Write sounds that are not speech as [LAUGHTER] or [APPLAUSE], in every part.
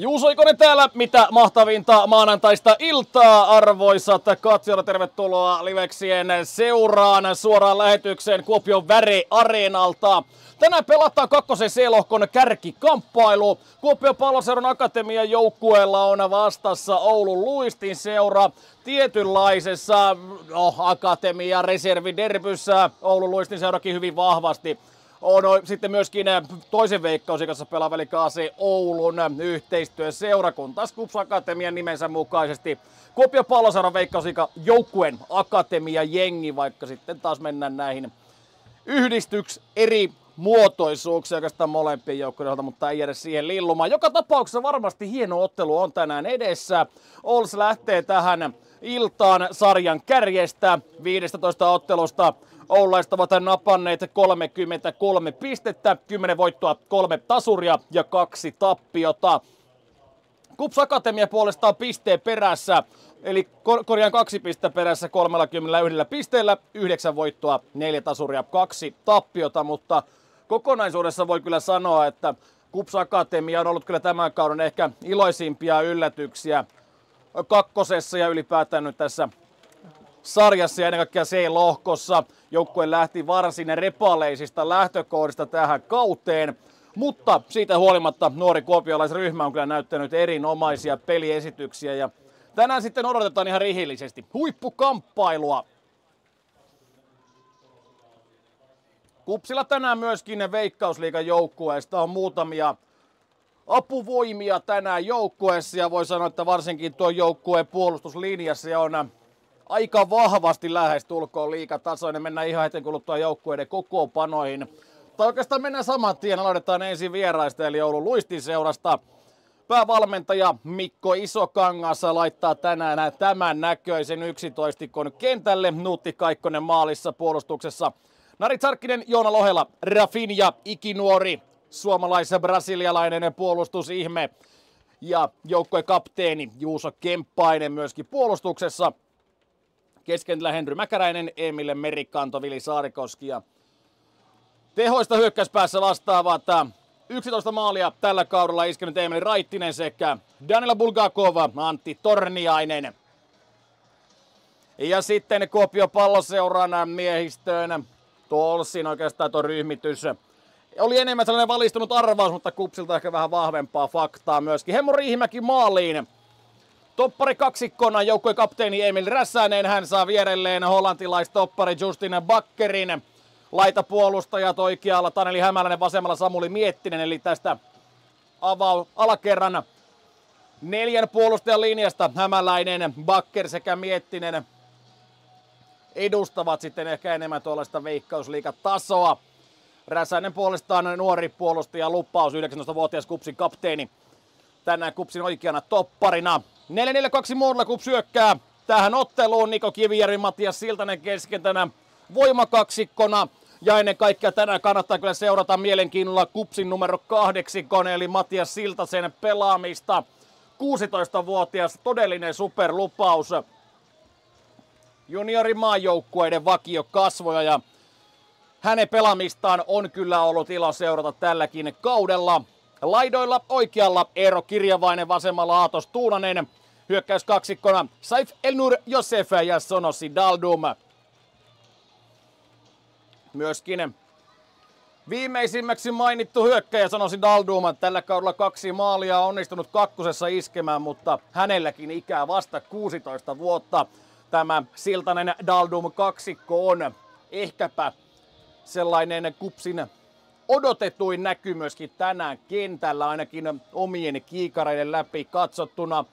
Juuso Ikonen täällä, mitä mahtavinta maanantaista iltaa, arvoisat katsojat, tervetuloa Liveksien seuraan suoraan lähetykseen Kuopion Väre Areenalta. Tänään pelataan kakkosen C-lohkon kärkikamppailu. Kuopion palloseuran akatemian joukkueella on vastassa Oulun Luistin seura tietynlaisessa no, akatemia reserviderbyssä. Oulun Luistin seurakin hyvin vahvasti on sitten myöskin äh, toisen veikkausikossa pelaava eli KC Oulun äh, yhteistyöseurakunta Skups Akatemian nimensä mukaisesti. Kuopio Palloseuran veikkausika joukkueen akatemia jengi, vaikka sitten taas mennään näihin yhdistyks eri muotoisuuksia oikeastaan molempien joukkueiden mutta ei edes siihen lillumaan. Joka tapauksessa varmasti hieno ottelu on tänään edessä. Ols lähtee tähän iltaan sarjan kärjestä 15 ottelusta Oulaiset ovat napanneet 33 pistettä, 10 voittoa, kolme tasuria ja kaksi tappiota. Kups Akatemia puolestaan pisteen perässä, eli korjaan kaksi pistettä perässä 31 pisteellä, yhdeksän voittoa, neljä tasuria, kaksi tappiota, mutta kokonaisuudessa voi kyllä sanoa, että Kups Akatemia on ollut kyllä tämän kauden ehkä iloisimpia yllätyksiä kakkosessa ja ylipäätään nyt tässä sarjassa ja ennen kaikkea C-lohkossa. Joukkue lähti varsin repaleisista lähtökohdista tähän kauteen. Mutta siitä huolimatta nuori kuopiolaisryhmä on kyllä näyttänyt erinomaisia peliesityksiä ja tänään sitten odotetaan ihan rihillisesti huippukamppailua. Kupsilla tänään myöskin Veikkausliigan joukkueesta on muutamia apuvoimia tänään joukkueessa ja voi sanoa, että varsinkin tuo joukkueen puolustuslinjassa on aika vahvasti lähestulkoon liikatasoinen. Mennään ihan heti kuluttua joukkueiden kokoopanoihin. Tai oikeastaan mennään saman tien. Aloitetaan ensin vieraista eli Oulun Luistin seurasta. Päävalmentaja Mikko Isokangas laittaa tänään tämän näköisen 11 kentälle. Nuutti Kaikkonen maalissa puolustuksessa. Nari Tsarkkinen, Joona Lohela, Rafinha, ikinuori, suomalais-brasilialainen puolustusihme ja joukkojen kapteeni Juuso Kemppainen myöskin puolustuksessa keskellä Henry Mäkäräinen, Emille Merikanto, Vili Saarikoski ja tehoista hyökkäyspäässä vastaavat 11 maalia tällä kaudella iskenyt Emeli Raittinen sekä Daniela Bulgakova, Antti Torniainen. Ja sitten Kuopio palloseuran miehistöön Tolsin oikeastaan tuo ryhmitys. Oli enemmän sellainen valistunut arvaus, mutta kupsilta ehkä vähän vahvempaa faktaa myöskin. Hemmo Riihimäki maaliin. Toppari kaksikkona joukkueen kapteeni Emil Räsänen. Hän saa vierelleen hollantilaistoppari Justin Bakkerin. Laitapuolustajat oikealla Taneli Hämäläinen, vasemmalla Samuli Miettinen. Eli tästä avau alakerran neljän puolustajan linjasta Hämäläinen, Bakker sekä Miettinen edustavat sitten ehkä enemmän tuollaista veikkausliikatasoa. Räsänen puolestaan nuori puolustaja Lupaus, 19-vuotias Kupsin kapteeni. Tänään Kupsin oikeana topparina. 4-4-2 muodolla kun syökkää tähän otteluun. Niko Kivijärvi, Matias Siltanen keskentänä voimakaksikkona. Ja ennen kaikkea tänään kannattaa kyllä seurata mielenkiinnolla Kupsin numero kahdeksikon, eli Matias Siltasen pelaamista. 16-vuotias todellinen superlupaus. Juniorimaajoukkueiden vakio kasvoja ja hänen pelaamistaan on kyllä ollut ilo seurata tälläkin kaudella. Laidoilla oikealla Eero Kirjavainen, vasemmalla Aatos Tuunanen. Hyökkäys kaksikkona Saif Elnur Josef ja Sonosi Daldum. Myöskin viimeisimmäksi mainittu hyökkäjä sanoisi Daldum. Tällä kaudella kaksi maalia on onnistunut kakkosessa iskemään, mutta hänelläkin ikää vasta 16 vuotta. Tämä Siltanen Daldum kaksikko on ehkäpä sellainen kupsin odotetuin näky myöskin tänään kentällä, ainakin omien kiikareiden läpi katsottuna.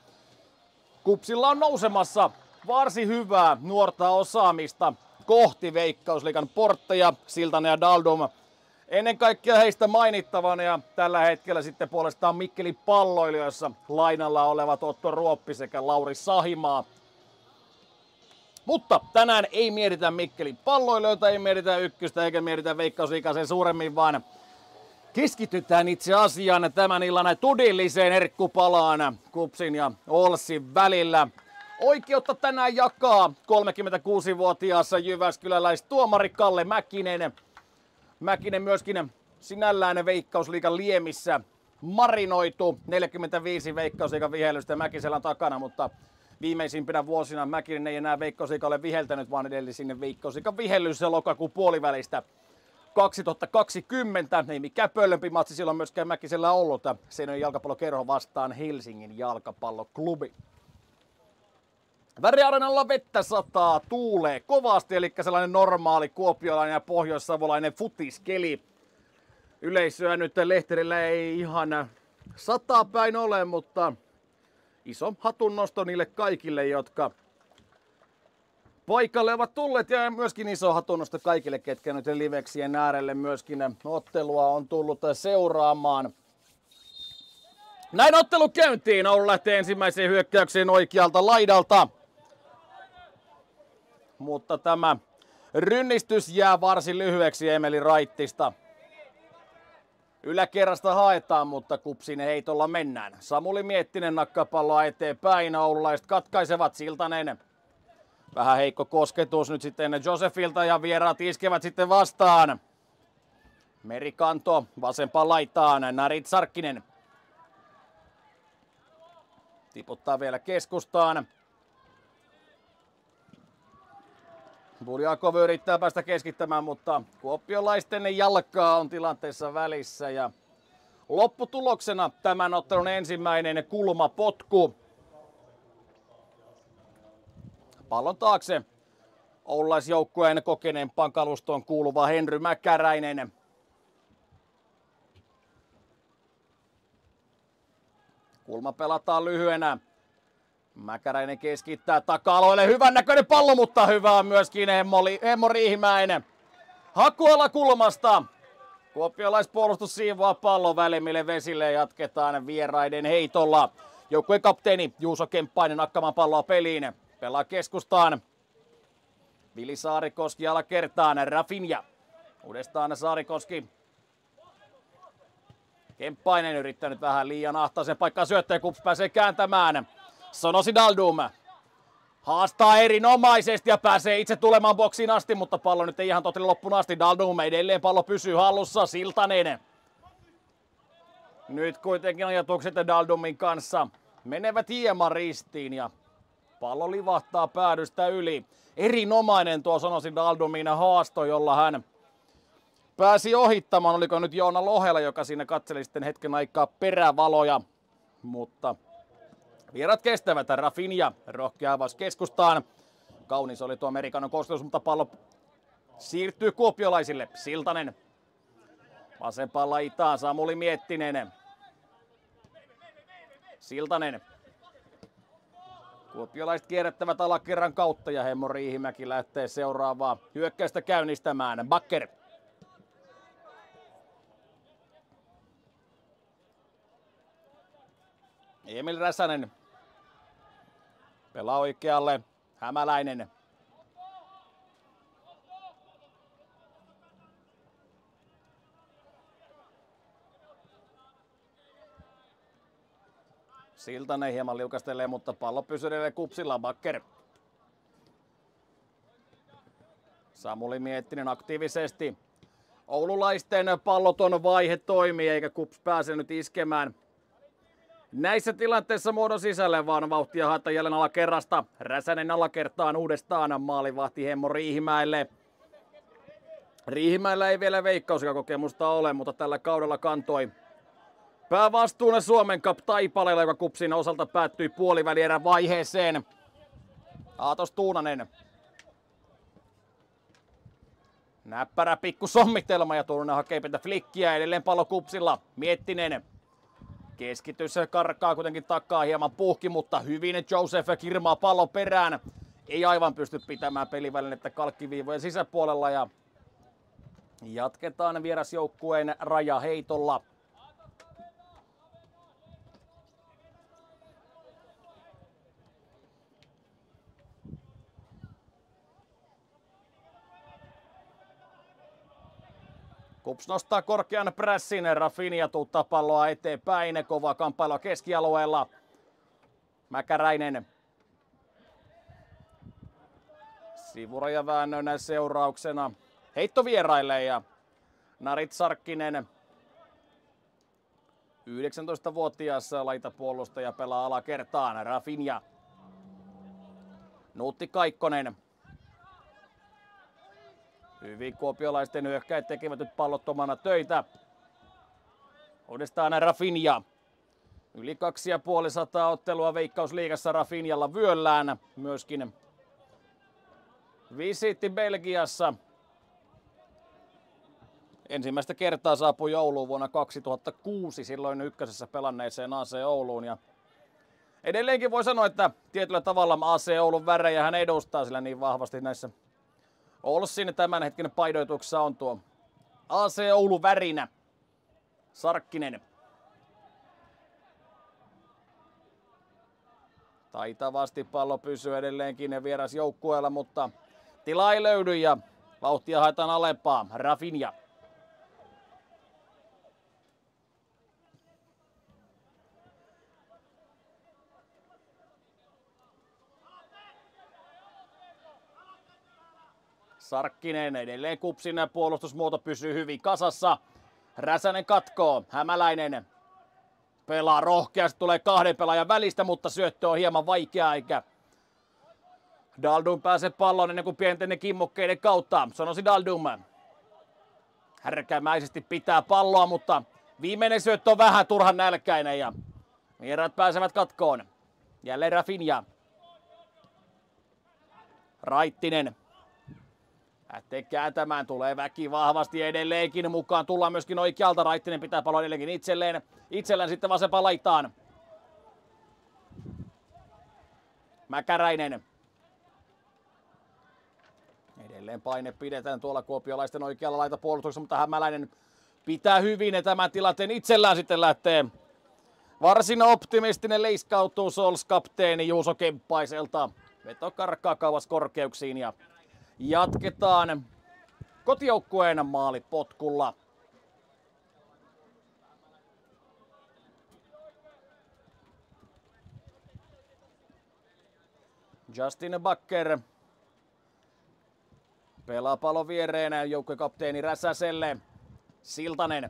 Kupsilla on nousemassa varsin hyvää nuorta osaamista kohti Veikkausliikan portteja, Siltanen ja Daldum. Ennen kaikkea heistä mainittavana ja tällä hetkellä sitten puolestaan Mikkeli palloilijoissa lainalla olevat Otto Ruoppi sekä Lauri Sahimaa. Mutta tänään ei mietitä Mikkeli palloilijoita, ei mietitä ykköstä eikä mietitä veikkausliikaa suuremmin, vaan keskitytään itse asiaan tämän illan todelliseen erkkupalaan Kupsin ja Olsin välillä. Oikeutta tänään jakaa 36-vuotiaassa Jyväskyläläis tuomari Kalle Mäkinen. Mäkinen myöskin sinällään Veikkausliikan liemissä marinoitu. 45 veikkausika vihelystä Mäkiselän takana, mutta viimeisimpinä vuosina Mäkinen ei enää veikkausika ole viheltänyt, vaan edellisin veikkausika vihellys lokakuun puolivälistä 2020. Ei mikään pöllömpi matsi silloin myöskään Mäkisellä ollut. Sen jalkapallokerho vastaan Helsingin jalkapalloklubi. Väriarenalla vettä sataa, tuulee kovasti, eli sellainen normaali kuopiolainen ja pohjoissavolainen futiskeli. Yleisöä nyt lehterillä ei ihan sataa päin ole, mutta iso hatunnosto niille kaikille, jotka paikalle ovat tulleet ja myöskin iso hatunnosto kaikille, ketkä nyt liveksien äärelle myöskin ottelua on tullut seuraamaan. Näin ottelu käyntiin. Oulu lähtee ensimmäiseen hyökkäykseen oikealta laidalta. Mutta tämä rynnistys jää varsin lyhyeksi Emeli Raittista. Yläkerrasta haetaan, mutta kupsin heitolla mennään. Samuli Miettinen nakkapalloa eteenpäin. Oululaiset katkaisevat Siltanen. Vähän heikko kosketus nyt sitten Josefilta ja vieraat iskevät sitten vastaan. Merikanto vasempaan laitaan. Narit Sarkkinen. Tiputtaa vielä keskustaan. Buljakov yrittää päästä keskittämään, mutta kuoppiolaisten jalkaa on tilanteessa välissä ja lopputuloksena tämän ottelun ensimmäinen kulmapotku. Pallon taakse Oulaisjoukkueen kokeneempaan kalustoon kuuluva Henry Mäkäräinen. Kulma pelataan lyhyenä. Mäkäräinen keskittää taka-aloille. Hyvän näköinen pallo, mutta hyvä on myöskin Emmo Riihimäinen. Hakuala kulmasta. Kuopiolaispuolustus siivoaa pallon välimille vesille jatketaan vieraiden heitolla. Joukkueen kapteeni Juuso Kemppainen nakkamaan palloa peliin. Pelaa keskustaan. Vili Saarikoski alakertaan. Rafinja. Uudestaan Saarikoski. Kemppainen yrittänyt vähän liian ahtaisen paikkaan syöttäjä. Kups pääsee kääntämään. Sonosi Daldum haastaa erinomaisesti ja pääsee itse tulemaan boksiin asti, mutta pallo nyt ei ihan totelle loppuun asti. Daldum edelleen pallo pysyy hallussa. Siltanen. Nyt kuitenkin ajatukset Daldumin kanssa menevät hieman ristiin ja pallo livahtaa päädystä yli. Erinomainen tuo sanoisin Daldumin haasto, jolla hän pääsi ohittamaan. Oliko nyt Joona Lohela, joka siinä katseli sitten hetken aikaa perävaloja, mutta Vierat kestävät. Rafinha rohkea avaus keskustaan. Kaunis oli tuo Amerikanon kosketus, mutta pallo siirtyy kuopiolaisille. Siltanen vasempaan laitaan. Samuli Miettinen. Siltanen. Kuopiolaiset kierrättävät alakerran kautta ja Hemmo Riihimäki lähtee seuraavaa hyökkäystä käynnistämään. Bakker Emil Räsänen pelaa oikealle. Hämäläinen. Siltanen hieman liukastelee, mutta pallo pysyy kupsilla. Bakker. Samuli Miettinen aktiivisesti. Oululaisten palloton vaihe toimii, eikä Kups pääse nyt iskemään Näissä tilanteissa muodon sisälle vaan vauhtia haetta jälleen alakerrasta. Räsänen alakertaan uudestaan maalivahti Hemmo Riihimäelle. Riihimäellä ei vielä kokemusta ole, mutta tällä kaudella kantoi päävastuuna Suomen Cup Taipaleella, joka kupsin osalta päättyi puolivälierän vaiheeseen. Aatos Tuunanen. Näppärä pikku sommitelma ja Tuunanen hakee pientä flikkiä edelleen pallo kupsilla. Miettinen Keskitys karkaa kuitenkin takaa hieman puhki, mutta hyvin Joseph kirmaa pallon perään. Ei aivan pysty pitämään pelivälinettä kalkkiviivojen sisäpuolella ja jatketaan vierasjoukkueen rajaheitolla. Kups nostaa korkean pressin, Rafinha tuuttaa palloa eteenpäin, kova kamppailua keskialueella. Mäkäräinen. Sivurajaväännön seurauksena heitto vieraille ja Narit Sarkkinen 19-vuotias laitapuolustaja pelaa alakertaan. Rafinha. Nuutti Kaikkonen. Hyvin kuopiolaisten hyökkäät tekevät nyt pallottomana töitä. Uudestaan Rafinha. Yli kaksi ja puoli sataa ottelua Veikkausliigassa Rafinjalla vyöllään. Myöskin visiitti Belgiassa. Ensimmäistä kertaa saapui jouluun vuonna 2006, silloin ykkösessä pelanneeseen AC Ouluun. Ja edelleenkin voi sanoa, että tietyllä tavalla AC Oulun värejä hän edustaa sillä niin vahvasti näissä Olssin tämänhetkinen paidoituksessa on tuo AC Oulu värinä. Sarkkinen. Taitavasti pallo pysyy edelleenkin vieras joukkueella, mutta tila ei löydy ja vauhtia haetaan alempaa. Rafinha. Sarkkinen edelleen kupsin puolustusmuoto pysyy hyvin kasassa. Räsänen katkoo. Hämäläinen pelaa rohkeasti, tulee kahden pelaajan välistä, mutta syöttö on hieman vaikeaa, eikä Daldum pääsee pallon ennen kuin pienten kimmokkeiden kautta. Sanoisi Daldum. Härkämäisesti pitää palloa, mutta viimeinen syöttö on vähän turhan nälkäinen ja vierat pääsevät katkoon. Jälleen Rafinha. Raittinen Lähtee kääntämään, tulee väki vahvasti edelleenkin mukaan. Tullaan myöskin oikealta, Raittinen pitää pallon edelleenkin itselleen. Itsellään sitten vasempaan laitaan. Mäkäräinen. Edelleen paine pidetään tuolla kuopiolaisten oikealla laita puolustuksessa, mutta Hämäläinen pitää hyvin ja tämän tilanteen itsellään sitten lähtee. Varsin optimistinen leiskautuu Sols kapteeni Juuso Kemppaiselta. Veto karkkaa kauas korkeuksiin ja Jatketaan kotijoukkueen maalipotkulla. Justin Bakker pelaa palo viereen joukkuekapteeni Räsäselle. Siltanen.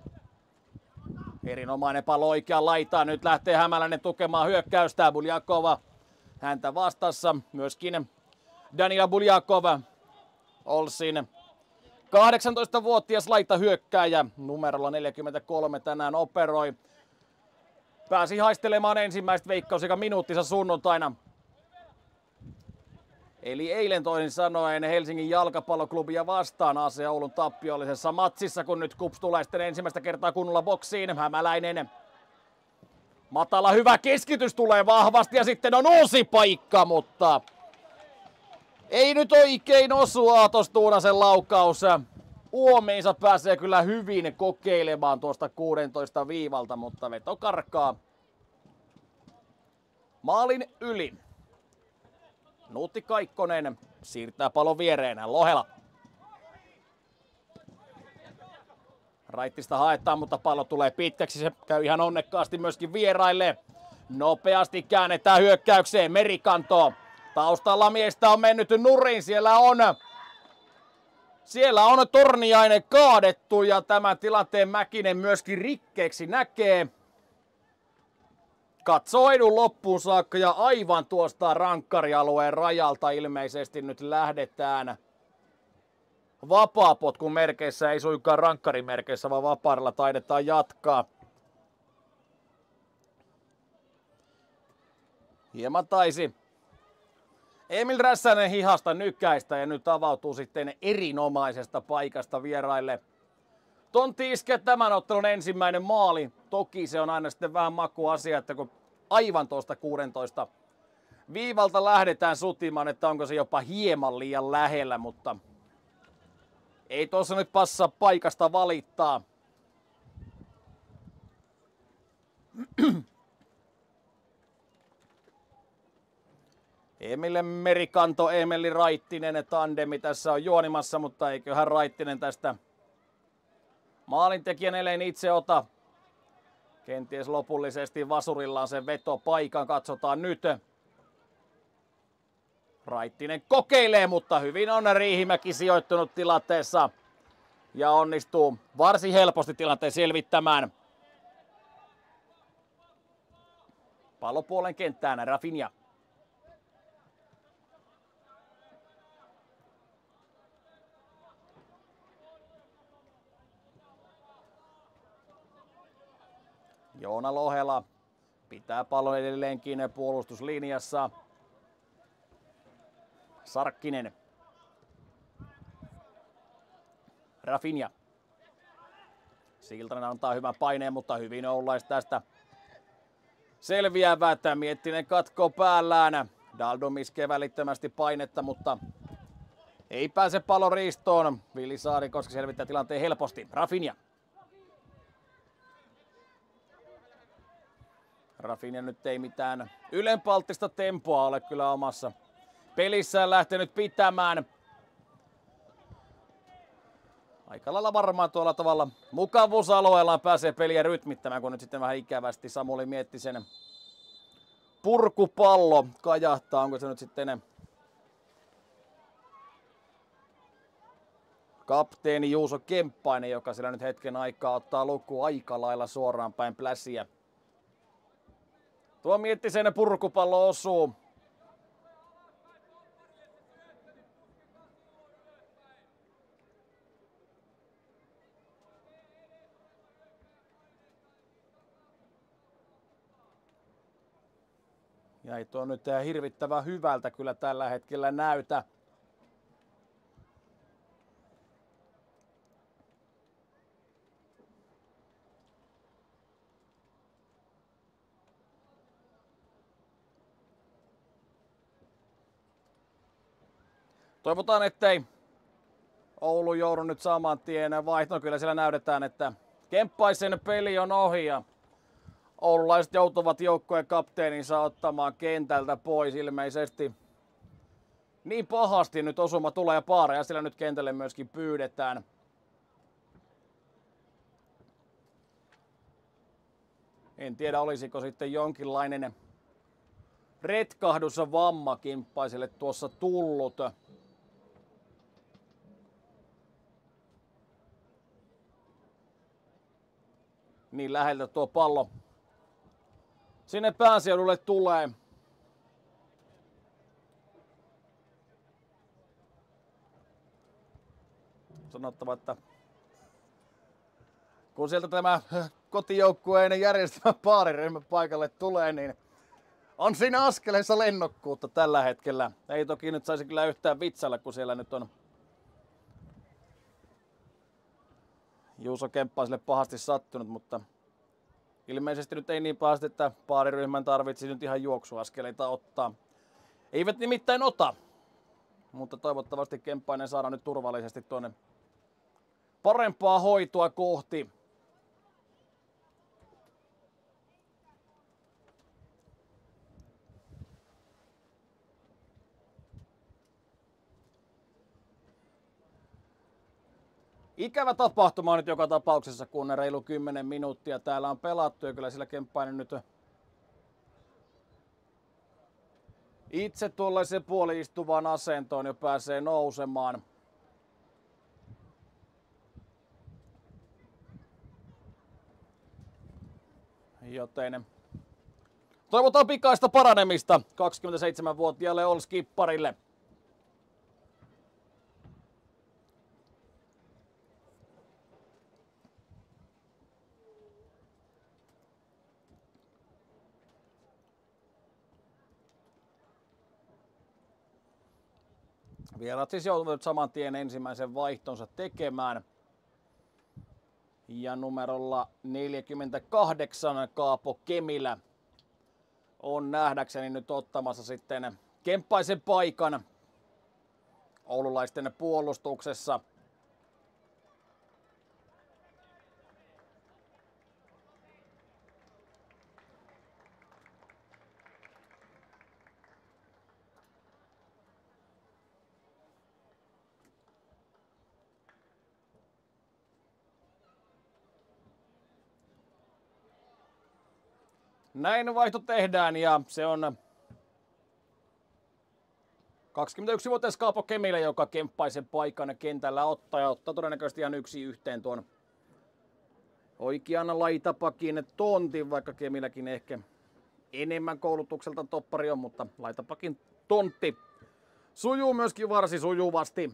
Erinomainen palo oikeaan laitaan. Nyt lähtee Hämäläinen tukemaan hyökkäystä. Buljakova häntä vastassa. Myöskin Daniela Buljakova Olsin 18-vuotias laita hyökkääjä numerolla 43 tänään operoi. Pääsi haistelemaan ensimmäistä veikkaus sekä minuuttinsa sunnuntaina. Eli eilen toisin sanoen Helsingin jalkapalloklubia vastaan AC Oulun tappiollisessa matsissa, kun nyt Kups tulee sitten ensimmäistä kertaa kunnolla boksiin. Hämäläinen. Matala hyvä keskitys tulee vahvasti ja sitten on uusi paikka, mutta ei nyt oikein osu Aatos Tuunasen laukaus. Uomeinsa pääsee kyllä hyvin kokeilemaan tuosta 16 viivalta, mutta veto karkaa. Maalin yli. Nuutti Kaikkonen siirtää palon viereen. Lohela. Raittista haetaan, mutta pallo tulee pitkäksi. Se käy ihan onnekkaasti myöskin vieraille. Nopeasti käännetään hyökkäykseen. Merikanto. Taustalla miestä on mennyt nurin. Siellä on siellä on Torniainen kaadettu ja tämä tilanteen Mäkinen myöskin rikkeeksi näkee. Katsoo edun loppuun saakka ja aivan tuosta rankkarialueen rajalta ilmeisesti nyt lähdetään. Vapaapotkun merkeissä, ei suinkaan rankkarimerkeissä, vaan vapaarilla taidetaan jatkaa. Hieman taisi Emil Rässänen hihasta nykäistä ja nyt avautuu sitten erinomaisesta paikasta vieraille. Tontti iske tämän ottelun ensimmäinen maali. Toki se on aina sitten vähän makuasia, että kun aivan tuosta 16 viivalta lähdetään sutimaan, että onko se jopa hieman liian lähellä, mutta ei tuossa nyt passa paikasta valittaa. Emille Merikanto, Emeli Raittinen tandemi tässä on juonimassa, mutta eiköhän Raittinen tästä maalintekijän elen itse ota. Kenties lopullisesti vasurillaan sen veto paikan, katsotaan nyt. Raittinen kokeilee, mutta hyvin on Riihimäki sijoittunut tilanteessa ja onnistuu varsin helposti tilanteen selvittämään. Pallopuolen kenttään Rafinha. Joona Lohela pitää pallon edelleenkin puolustuslinjassa. Sarkkinen. Rafinha. Siltanen antaa hyvän paineen, mutta hyvin Oulais tästä selviävät. Miettinen katko päällään. Daldum iskee välittömästi painetta, mutta ei pääse pallon riistoon. Vili koska selvittää tilanteen helposti. Rafinha. Rafinha nyt ei mitään ylenpalttista tempoa ole kyllä omassa pelissään lähtenyt pitämään. Aika lailla varmaan tuolla tavalla mukavuusalueellaan pääsee peliä rytmittämään, kun nyt sitten vähän ikävästi Samuli mietti sen purkupallo kajahtaa. Onko se nyt sitten kapteeni Juuso Kemppainen, joka sillä nyt hetken aikaa ottaa luku aika lailla suoraan päin pläsiä. Tuo Miettisen purkupallo osuu. Ja ei tuo nyt hirvittävän hyvältä kyllä tällä hetkellä näytä. Toivotaan, ettei Oulu joudu nyt saman tien vaihtoon. Kyllä siellä näytetään, että Kemppaisen peli on ohi ja oululaiset joutuvat joukkojen kapteeninsa ottamaan kentältä pois ilmeisesti. Niin pahasti nyt osuma tulee paareja, sillä nyt kentälle myöskin pyydetään. En tiedä, olisiko sitten jonkinlainen retkahdus vamma kimppaiselle tuossa tullut. Niin läheltä tuo pallo sinne pääseudulle tulee. Sanottava, että kun sieltä tämä kotijoukkueen järjestämä paariryhmä paikalle tulee, niin on siinä askeleessa lennokkuutta tällä hetkellä. Ei toki nyt saisi kyllä yhtään vitsalla, kun siellä nyt on Juuso Kemppaiselle pahasti sattunut, mutta ilmeisesti nyt ei niin pahasti, että paariryhmän tarvitsisi nyt ihan juoksuaskeleita ottaa. Eivät nimittäin ota, mutta toivottavasti Kemppainen saadaan nyt turvallisesti tuonne parempaa hoitoa kohti. Ikävä tapahtuma nyt joka tapauksessa, kun reilu 10 minuuttia täällä on pelattu ja kyllä sillä Kemppainen nyt itse tuollaisen puoli istuvaan asentoon jo pääsee nousemaan. Joten toivotaan pikaista paranemista 27-vuotiaalle Olskipparille. Vierat siis joutuvat saman tien ensimmäisen vaihtonsa tekemään. Ja numerolla 48 Kaapo Kemilä on nähdäkseni nyt ottamassa sitten kemppaisen paikan oululaisten puolustuksessa. Näin vaihto tehdään ja se on 21-vuotias Kaapo Kemilä, joka kemppaisen paikan kentällä ottaa ja ottaa todennäköisesti ihan yksi yhteen tuon oikean laitapakin tontin, vaikka Kemiläkin ehkä enemmän koulutukselta toppari on, mutta laitapakin tontti sujuu myöskin varsin sujuvasti.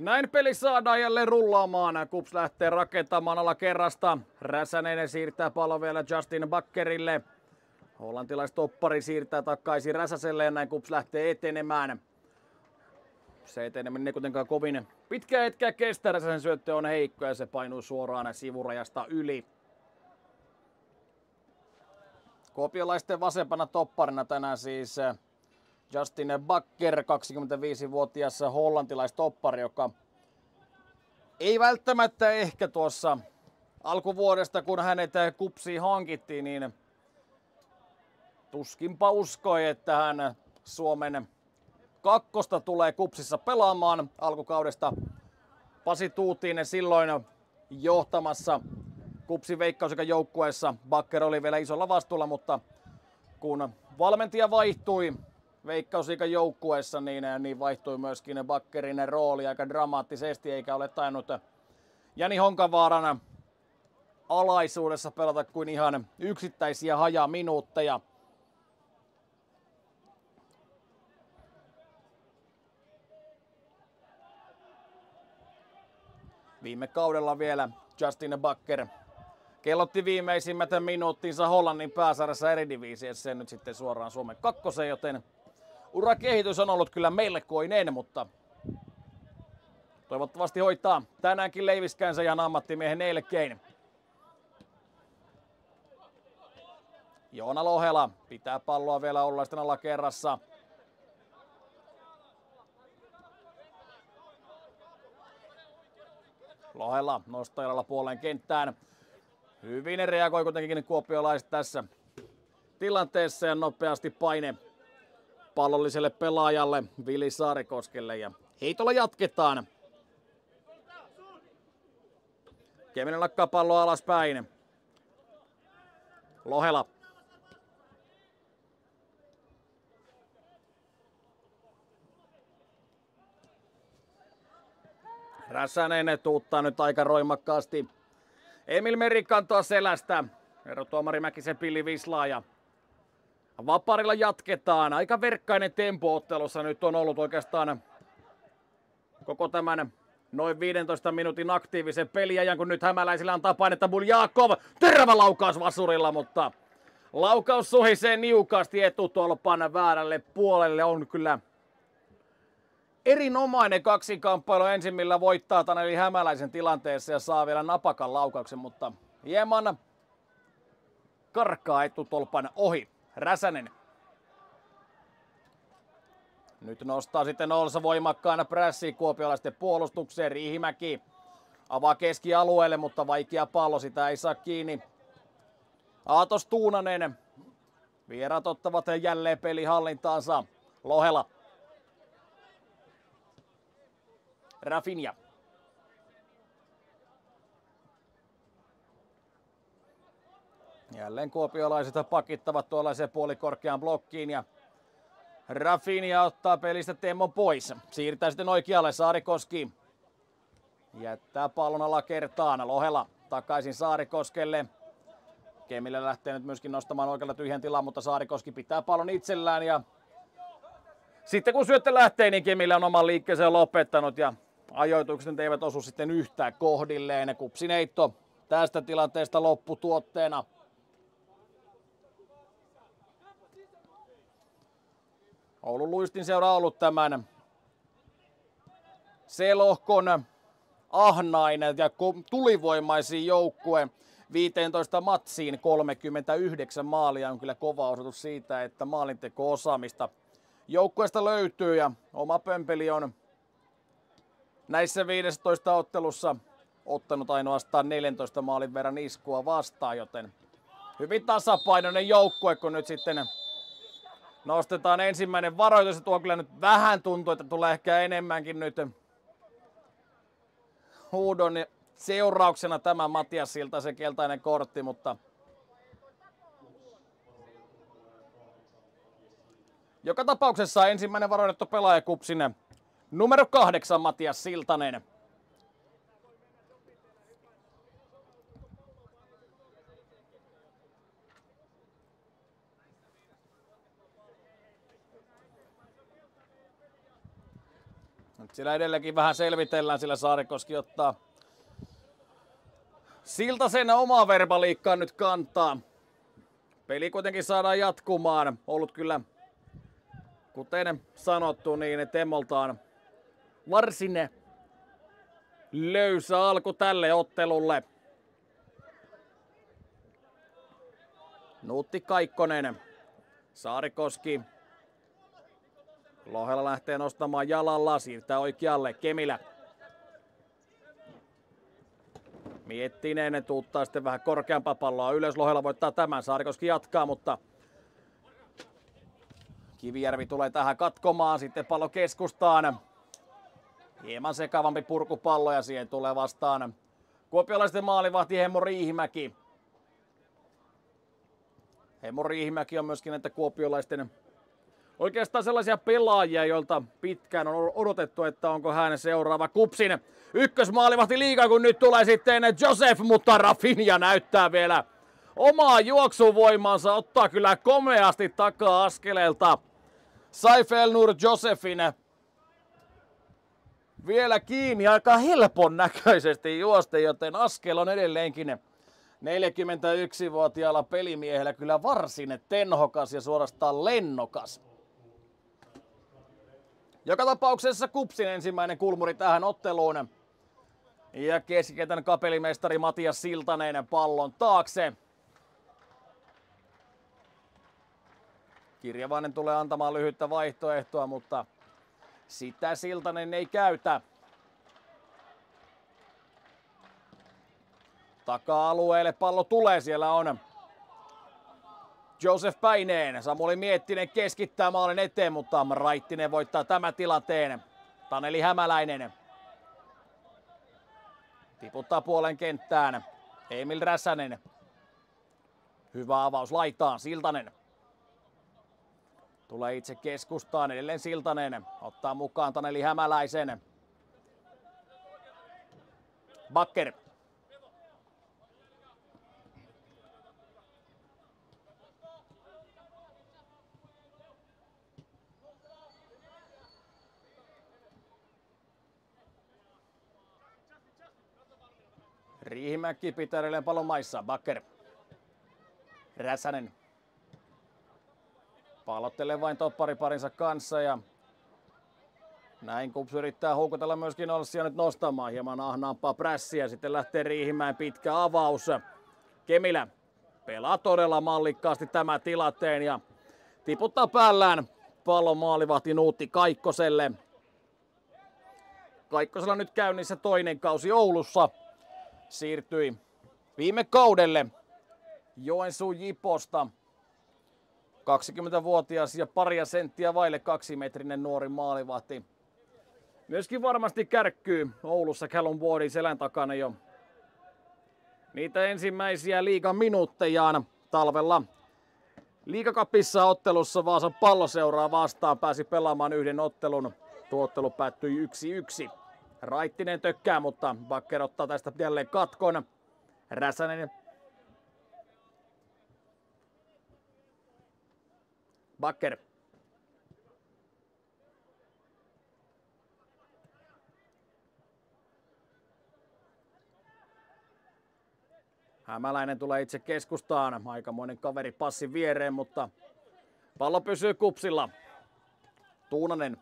Näin peli saadaan jälleen rullaamaan. Kups lähtee rakentamaan alla kerrasta. Räsänen siirtää pallon vielä Justin Bakkerille. Hollantilaistoppari siirtää takaisin Räsäselle ja näin Kups lähtee etenemään. Se eteneminen ei kuitenkaan kovin pitkä hetkeä kestää. Räsäsen syöttö on heikko ja se painuu suoraan sivurajasta yli. Kopiolaisten vasempana topparina tänään siis Justin Bakker, 25-vuotias hollantilaistoppari, joka ei välttämättä ehkä tuossa alkuvuodesta, kun hänet kupsiin hankittiin, niin tuskinpa uskoi, että hän Suomen kakkosta tulee kupsissa pelaamaan alkukaudesta. Pasi Tuutinen silloin johtamassa kupsi veikkausikan joukkueessa. Bakker oli vielä isolla vastuulla, mutta kun valmentaja vaihtui, Veikkausliikan joukkueessa, niin, niin vaihtui myöskin Bakkerin rooli aika dramaattisesti, eikä ole tainnut Jani Honkavaaran alaisuudessa pelata kuin ihan yksittäisiä hajaminuutteja. Viime kaudella vielä Justin Bakker kellotti viimeisimmät minuuttinsa Hollannin pääsarjassa erediviisiessä nyt sitten suoraan Suomen kakkosen, joten urakehitys on ollut kyllä melkoinen, mutta toivottavasti hoitaa tänäänkin leiviskänsä ja ammattimiehen Eilkein. Joona Lohela pitää palloa vielä Ollaisten alla kerrassa. Lohela nostajalla puoleen kenttään. Hyvin reagoi kuitenkin kuopiolaiset tässä tilanteessa ja nopeasti paine pallolliselle pelaajalle Vili Saarikoskelle ja heitolla jatketaan. Keminen lakkaa pallo alaspäin. Lohela. Räsänen tuuttaa nyt aika roimakkaasti. Emil Meri kantoa selästä. Erotuomari Mäkisen Pilli Vislaa ja Vaparilla jatketaan. Aika verkkainen tempo ottelussa nyt on ollut oikeastaan koko tämän noin 15 minuutin aktiivisen peliajan, kun nyt hämäläisillä antaa painetta Buljakov. Terävä laukaus vasurilla, mutta laukaus suhisee niukasti etutolpan väärälle puolelle. On kyllä erinomainen kaksinkamppailu ensin, millä voittaa tänne eli hämäläisen tilanteessa ja saa vielä napakan laukauksen, mutta hieman karkaa etutolpan ohi. Räsänen. Nyt nostaa sitten Olsa voimakkaana prässiin kuopiolaisten puolustukseen. Riihimäki avaa keskialueelle, mutta vaikea pallo, sitä ei saa kiinni. Aatos Tuunanen. Vierat ottavat jälleen pelihallintaansa. Lohela. Rafinha. Jälleen kuopiolaiset pakittavat tuollaiseen puolikorkeaan blokkiin ja Rafinha ottaa pelistä Temmo pois. Siirtää sitten oikealle Saarikoski. Jättää pallon alla kertaan. Lohela takaisin Saarikoskelle. Kemille lähtee nyt myöskin nostamaan oikealla tyhjän tilan, mutta Saarikoski pitää pallon itsellään ja sitten kun syöttö lähtee, niin Kemille on oman liikkeeseen lopettanut ja ajoitukset eivät osu sitten yhtään kohdilleen. Kupsineitto tästä tilanteesta lopputuotteena. Oulun luistin seura on ollut tämän Selohkon ahnainen ja tulivoimaisin joukkue. 15 matsiin 39 maalia on kyllä kova osoitus siitä, että maalinteko-osaamista joukkueesta löytyy ja oma pömpeli on näissä 15 ottelussa ottanut ainoastaan 14 maalin verran iskua vastaan, joten hyvin tasapainoinen joukkue, kun nyt sitten Nostetaan ensimmäinen varoitus ja tuo kyllä nyt vähän tuntuu, että tulee ehkä enemmänkin nyt huudon seurauksena tämä Matias Silta se keltainen kortti, mutta joka tapauksessa ensimmäinen varoitettu pelaaja kupsine numero kahdeksan Matias Siltanen. Siellä edelläkin vähän selvitellään, sillä Saarikoski ottaa Silta sen omaa verbaliikkaa nyt kantaa. Peli kuitenkin saadaan jatkumaan. Ollut kyllä, kuten sanottu, niin Temmoltaan varsin löysä alku tälle ottelulle. Nuutti Kaikkonen, Saarikoski Lohella lähtee nostamaan jalalla, siirtää oikealle Kemilä. Miettinen tuuttaa sitten vähän korkeampaa palloa ylös. Lohella voittaa tämän. Saarikoski jatkaa, mutta Kivijärvi tulee tähän katkomaan. Sitten pallo keskustaan. Hieman sekavampi purkupallo ja siihen tulee vastaan kuopiolaisten maalivahti Hemmo Riihimäki. Hemmo Riihimäki on myöskin näitä kuopiolaisten oikeastaan sellaisia pelaajia, joilta pitkään on odotettu, että onko hän seuraava kupsin ykkösmaalivahti liikaa, kun nyt tulee sitten Joseph, mutta Rafinha näyttää vielä omaa juoksuvoimansa, ottaa kyllä komeasti takaa askeleelta. Saifel Nur Josefin vielä kiinni aika helpon näköisesti juoste, joten askel on edelleenkin 41-vuotiaalla pelimiehellä kyllä varsin tenhokas ja suorastaan lennokas. Joka tapauksessa Kupsin ensimmäinen kulmuri tähän otteluun. Ja keskikentän kapelimestari Matias Siltanen pallon taakse. Kirjavainen tulee antamaan lyhyttä vaihtoehtoa, mutta sitä Siltanen ei käytä. Taka-alueelle pallo tulee, siellä on Joseph Päineen. Samuli Miettinen keskittää maalin eteen, mutta Raittinen voittaa tämä tilanteen. Taneli Hämäläinen tiputtaa puolen kenttään. Emil Räsänen. Hyvä avaus laitaan. Siltanen. Tulee itse keskustaan. Edelleen Siltanen. Ottaa mukaan Taneli Hämäläisen. Bakker. Riihimäki pitää edelleen pallon maissa. Bakker. Räsänen. Pallottelee vain toppariparinsa kanssa ja näin Kups yrittää houkutella myöskin Olssia nyt nostamaan hieman ahnaampaa prässiä. Sitten lähtee Riihimäen pitkä avaus. Kemilä pelaa todella mallikkaasti tämä tilanteen ja tiputtaa päällään pallon maalivahti Nuutti Kaikkoselle. Kaikkosella nyt käynnissä toinen kausi Oulussa siirtyi viime kaudelle Joensuun Jiposta. 20-vuotias ja paria senttiä vaille kaksimetrinen nuori maalivahti. Myöskin varmasti kärkkyy Oulussa Callum Wardin selän takana jo niitä ensimmäisiä liigan minuuttejaan talvella. Liikakapissa ottelussa Vaasan palloseuraa vastaan pääsi pelaamaan yhden ottelun. Tuo ottelu päättyi 1-1. Raittinen tökkää, mutta Bakker ottaa tästä jälleen katkon. Räsänen Bakker. Hämäläinen tulee itse keskustaan. Aikamoinen kaveri passi viereen, mutta pallo pysyy kupsilla. Tuunanen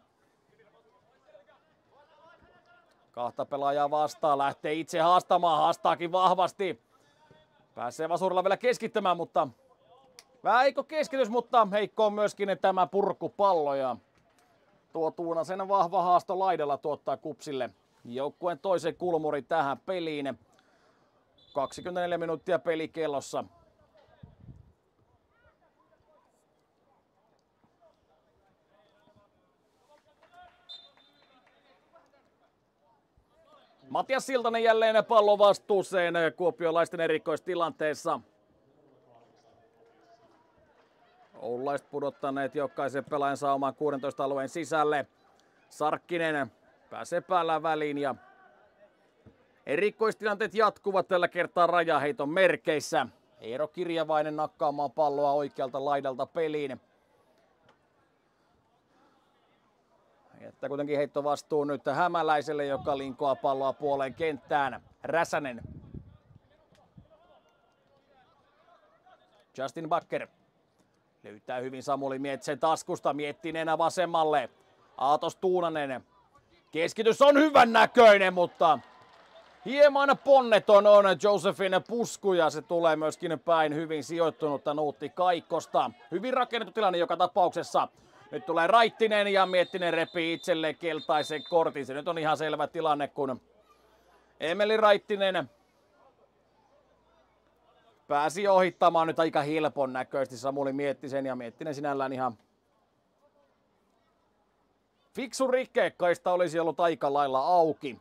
Kahta pelaajaa vastaan, lähtee itse haastamaan, haastaakin vahvasti. Pääsee Vasurilla vielä keskittämään, mutta vähän heikko keskitys, mutta heikko on myöskin tämä purkupallo. Ja tuo Tuunasen vahva haasto laidalla tuottaa kupsille joukkueen toisen kulmuri tähän peliin. 24 minuuttia pelikellossa. Matias Siltanen jälleen pallo vastuuseen kuopiolaisten erikoistilanteessa. Oululaiset pudottaneet jokaisen pelaajan oman 16 alueen sisälle. Sarkkinen pääsee päällä väliin ja erikoistilanteet jatkuvat tällä kertaa rajaheiton merkeissä. Eero Kirjavainen nakkaamaan palloa oikealta laidalta peliin. Jättää kuitenkin heitto vastuu nyt Hämäläiselle, joka linkoaa palloa puoleen kenttään. Räsänen. Justin Bakker löytää hyvin Samuli Mietsen taskusta, miettineenä vasemmalle. Aatos Tuunanen. Keskitys on hyvän näköinen, mutta hieman ponneton on Josephin pusku ja se tulee myöskin päin hyvin sijoittunutta Nuutti Kaikkosta. Hyvin rakennettu tilanne joka tapauksessa. Nyt tulee Raittinen ja Miettinen repii itselleen keltaisen kortin. Se nyt on ihan selvä tilanne, kun Emeli Raittinen pääsi ohittamaan nyt aika helpon näköisesti Samuli Miettisen ja Miettinen sinällään ihan fiksu rikkeekkaista olisi ollut aika lailla auki.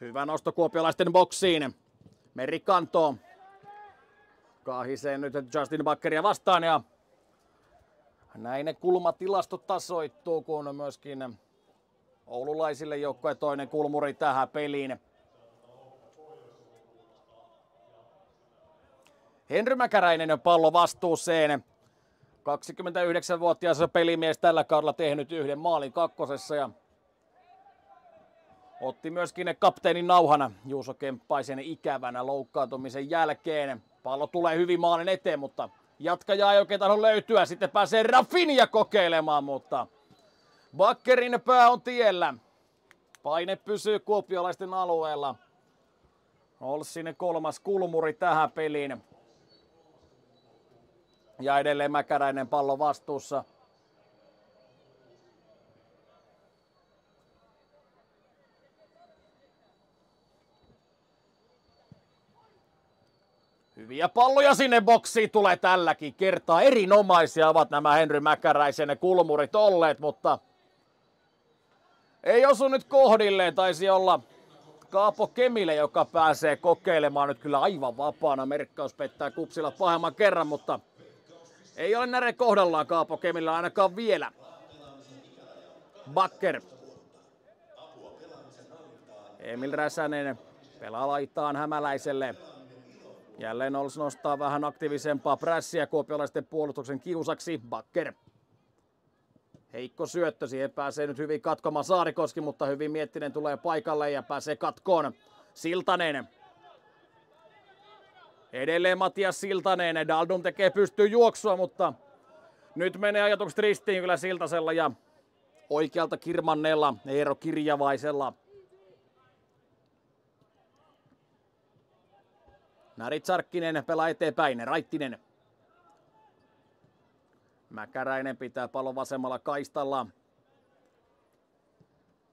Hyvä nosto kuopiolaisten boksiin. Meri kantoo. Kahisee nyt Justin Bakkeria vastaan ja näin ne kulmatilastot tasoittuu, kun myöskin oululaisille joukkojen toinen kulmuri tähän peliin. Henry Mäkäräinen pallo vastuuseen. 29-vuotias pelimies tällä kaudella tehnyt yhden maalin kakkosessa ja Otti myöskin ne kapteenin nauhana Juuso Kemppaisen ikävänä loukkaantumisen jälkeen. Pallo tulee hyvin maalin eteen, mutta jatkaja ei oikein tahdo löytyä. Sitten pääsee Rafinia kokeilemaan, mutta Bakkerin pää on tiellä. Paine pysyy kuopiolaisten alueella. Olssin kolmas kulmuri tähän peliin. Ja edelleen Mäkäräinen pallo vastuussa. Hyviä palloja sinne boksiin tulee tälläkin kertaa. Erinomaisia ovat nämä Henry Mäkäräisen kulmurit olleet, mutta ei osu nyt kohdilleen. Taisi olla Kaapo Kemile, joka pääsee kokeilemaan nyt kyllä aivan vapaana. Merkkaus pettää kupsilla pahemman kerran, mutta ei ole näre kohdallaan Kaapo Kemillä ainakaan vielä. Bakker. Emil Räsänen pelaa laitaan hämäläiselle. Jälleen Ols nostaa vähän aktiivisempaa prässiä kuopiolaisten puolustuksen kiusaksi. Bakker. Heikko syöttö, siihen pääsee nyt hyvin katkomaan Saarikoski, mutta hyvin Miettinen tulee paikalle ja pääsee katkoon. Siltanen. Edelleen Matias Siltanen. Daldum tekee pystyy juoksua, mutta nyt menee ajatukset ristiin kyllä Siltasella ja oikealta Kirmannella, Eero Kirjavaisella. Narit Sarkkinen pelaa eteenpäin, Raittinen. Mäkäräinen pitää pallon vasemmalla kaistalla.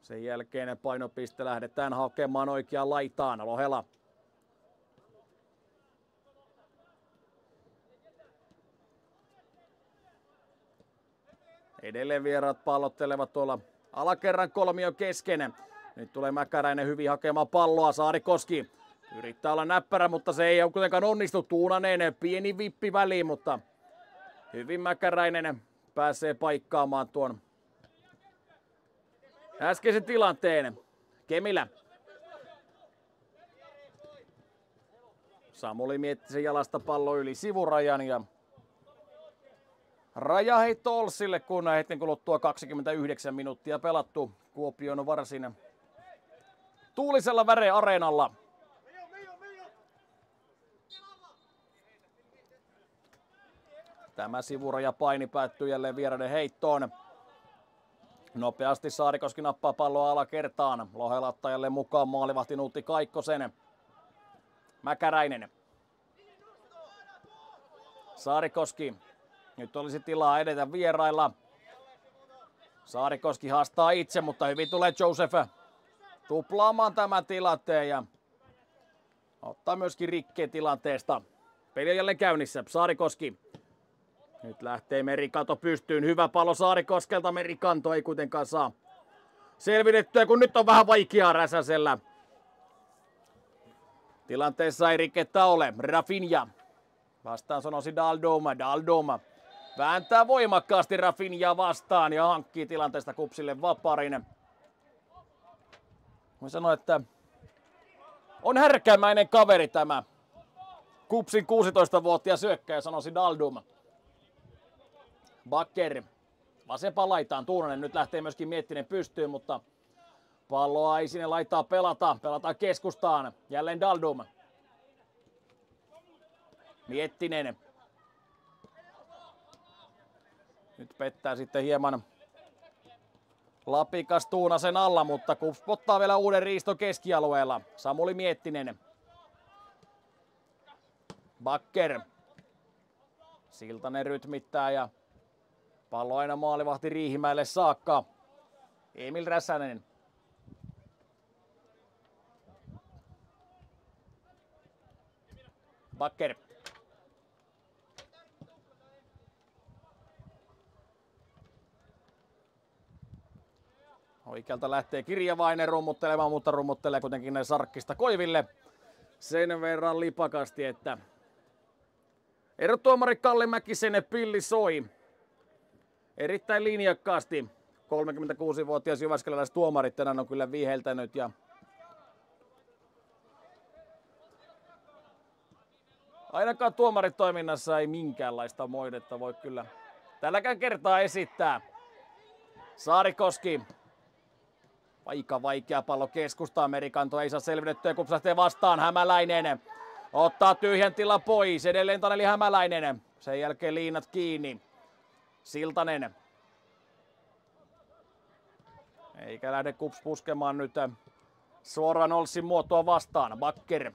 Sen jälkeen painopiste lähdetään hakemaan oikeaan laitaan. Lohela Edelleen vieraat pallottelevat tuolla alakerran kolmio kesken. Nyt tulee Mäkäräinen hyvin hakemaan palloa. Saarikoski Yrittää olla näppärä, mutta se ei ole kuitenkaan onnistu. Tuunanen pieni vippi väliin, mutta hyvin Mäkäräinen pääsee paikkaamaan tuon äskeisen tilanteen. Kemilä. Samuli mietti sen jalasta pallo yli sivurajan ja rajaheitto Olsille, kun hetken kuluttua 29 minuuttia pelattu Kuopion varsin tuulisella väreareenalla. Tämä sivuraja paini päättyy jälleen vieraiden heittoon. Nopeasti Saarikoski nappaa palloa alakertaan. Lohelatta jälleen mukaan maalivahti Nuutti Kaikkosen. Mäkäräinen. Saarikoski. Nyt olisi tilaa edetä vierailla. Saarikoski haastaa itse, mutta hyvin tulee Joseph tuplaamaan tämän tilanteen ja ottaa myöskin rikkeen tilanteesta. Peli on jälleen käynnissä. Saarikoski. Nyt lähtee Merikanto pystyyn. Hyvä palo Saarikoskelta. Merikanto ei kuitenkaan saa selvitettyä, kun nyt on vähän vaikeaa Räsäsellä. Tilanteessa ei rikettä ole. Rafinha. Vastaan sanoisi Daldoma. Daldoma. Vääntää voimakkaasti Rafinha vastaan ja hankkii tilanteesta kupsille vaparin. Voin sanoa, että on härkämäinen kaveri tämä. Kupsin 16-vuotias syökkäjä sanoisi Daldum. Bakker. Vasempaan laitaan. Tuunanen nyt lähtee myöskin miettinen pystyyn, mutta palloa ei sinne laittaa pelata. Pelataan keskustaan. Jälleen Daldum. Miettinen. Nyt pettää sitten hieman Lapikas Tuunasen alla, mutta Kups ottaa vielä uuden riiston keskialueella. Samuli Miettinen. Bakker. Siltanen rytmittää ja pallo aina maalivahti Riihimäelle saakka. Emil Räsänen. Bakker. Oikealta lähtee Kirjavainen rummuttelemaan, mutta rummuttelee kuitenkin ne Sarkkista Koiville sen verran lipakasti, että erotuomari Kalle Mäkisen pilli soi erittäin linjakkaasti. 36-vuotias Jyväskeläläis tuomarit tänään on kyllä viheltänyt ja ainakaan tuomaritoiminnassa ei minkäänlaista moidetta voi kyllä tälläkään kertaa esittää. Saarikoski Aika vaikea pallo keskustaa. Amerikanto ei saa selvittyä. Kups lähtee vastaan. Hämäläinen ottaa tyhjän tila pois. Edelleen Taneli Hämäläinen. Sen jälkeen liinat kiinni. Siltanen. Eikä lähde Kups puskemaan nyt suoraan Olssin muotoa vastaan. Bakker.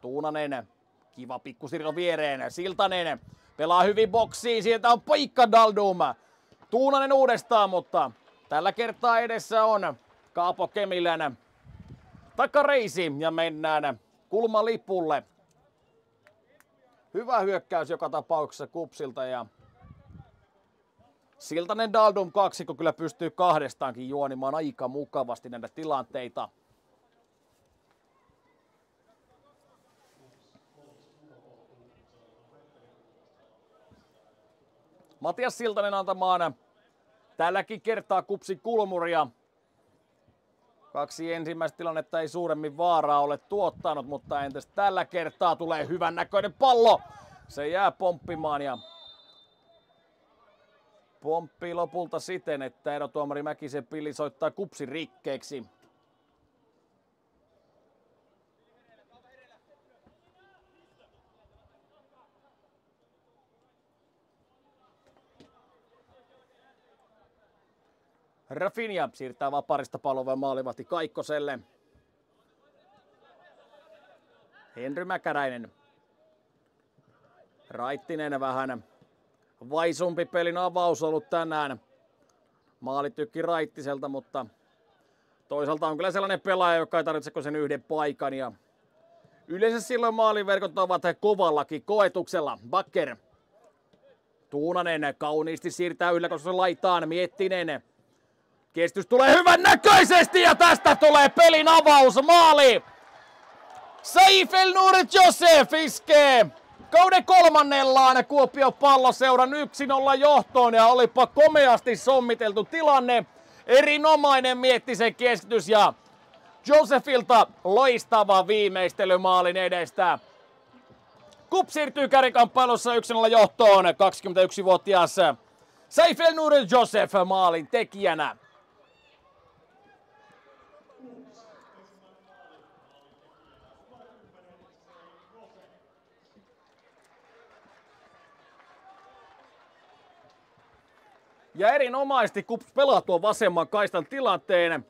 Tuunanen. Kiva pikkusirjo viereen. Siltanen Pelaa hyvin boksiin, sieltä on paikka Dalduma. Tuunanen uudestaan, mutta tällä kertaa edessä on Kaapo Kemilän takareisi ja mennään kulmalipulle. Hyvä hyökkäys joka tapauksessa Kupsilta ja Siltanen Daldum kaksikko kyllä pystyy kahdestaankin juonimaan aika mukavasti näitä tilanteita. Matias Siltanen antamaan tälläkin kertaa kupsi kulmuria. Kaksi ensimmäistä tilannetta ei suuremmin vaaraa ole tuottanut, mutta entäs tällä kertaa tulee hyvän näköinen pallo. Se jää pomppimaan ja pomppii lopulta siten, että erotuomari Mäkisen pilli soittaa kupsi rikkeeksi. Rafinha siirtää vaparista palloa maalivahti Kaikkoselle. Henry Mäkäräinen. Raittinen vähän vaisumpi pelin avaus ollut tänään. Maali tykki Raittiselta, mutta toisaalta on kyllä sellainen pelaaja, joka ei tarvitse sen yhden paikan. Ja yleensä silloin maaliverkot ovat kovallakin koetuksella. Bakker. Tuunanen kauniisti siirtää yläkossa laitaan. Miettinen. Kestys tulee hyvän näköisesti ja tästä tulee pelin avaus, maali! Saif El Nurit Josef iskee kauden kolmannellaan Kuopio palloseuran 1-0 johtoon ja olipa komeasti sommiteltu tilanne. Erinomainen miettisen keskitys ja Josefilta loistava viimeistely maalin edestä. Kup siirtyy kärikamppailussa 1-0 johtoon 21-vuotias Saif El Nurit Josef maalin tekijänä. Ja erinomaisesti Kups pelaa tuon vasemman kaistan tilanteen.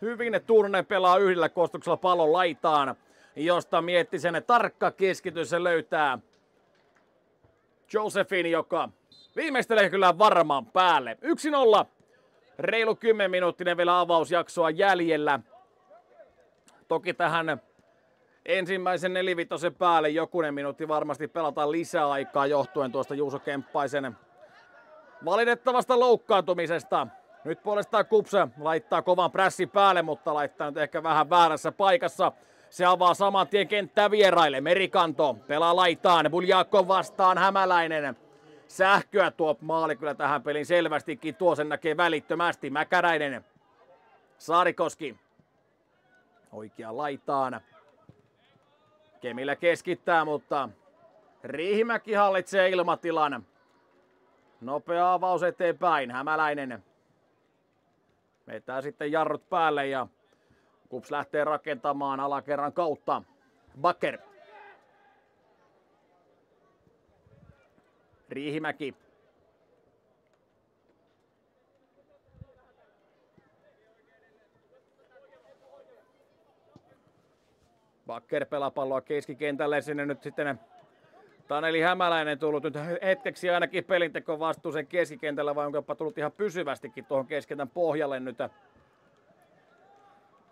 Hyvin Turunen pelaa yhdellä kostuksella pallon laitaan, josta mietti sen tarkka keskitys se löytää Josephine, joka viimeistelee kyllä varmaan päälle. 1-0. Reilu 10 minuuttinen vielä avausjaksoa jäljellä. Toki tähän ensimmäisen nelivitosen päälle jokunen minuutti varmasti pelataan lisää aikaa johtuen tuosta Juuso Kemppaisen valitettavasta loukkaantumisesta. Nyt puolestaan Kupse laittaa kovan prässi päälle, mutta laittaa nyt ehkä vähän väärässä paikassa. Se avaa saman tien kenttää vieraille. Merikanto pelaa laitaan. Buljakko vastaan Hämäläinen. Sähköä tuo maali kyllä tähän pelin selvästikin. Tuo sen näkee välittömästi. Mäkäräinen. Saarikoski. Oikea laitaan. Kemillä keskittää, mutta Riihimäki hallitsee ilmatilan. Nopea avaus eteenpäin. Hämäläinen vetää sitten jarrut päälle ja Kups lähtee rakentamaan alakerran kautta. Bakker. Riihimäki. Bakker pelaa palloa keskikentälle sinne nyt sitten Taneli Hämäläinen tullut nyt hetkeksi ainakin pelinteko vastuuseen keskikentällä, vai onko jopa tullut ihan pysyvästikin tuohon keskentän pohjalle nyt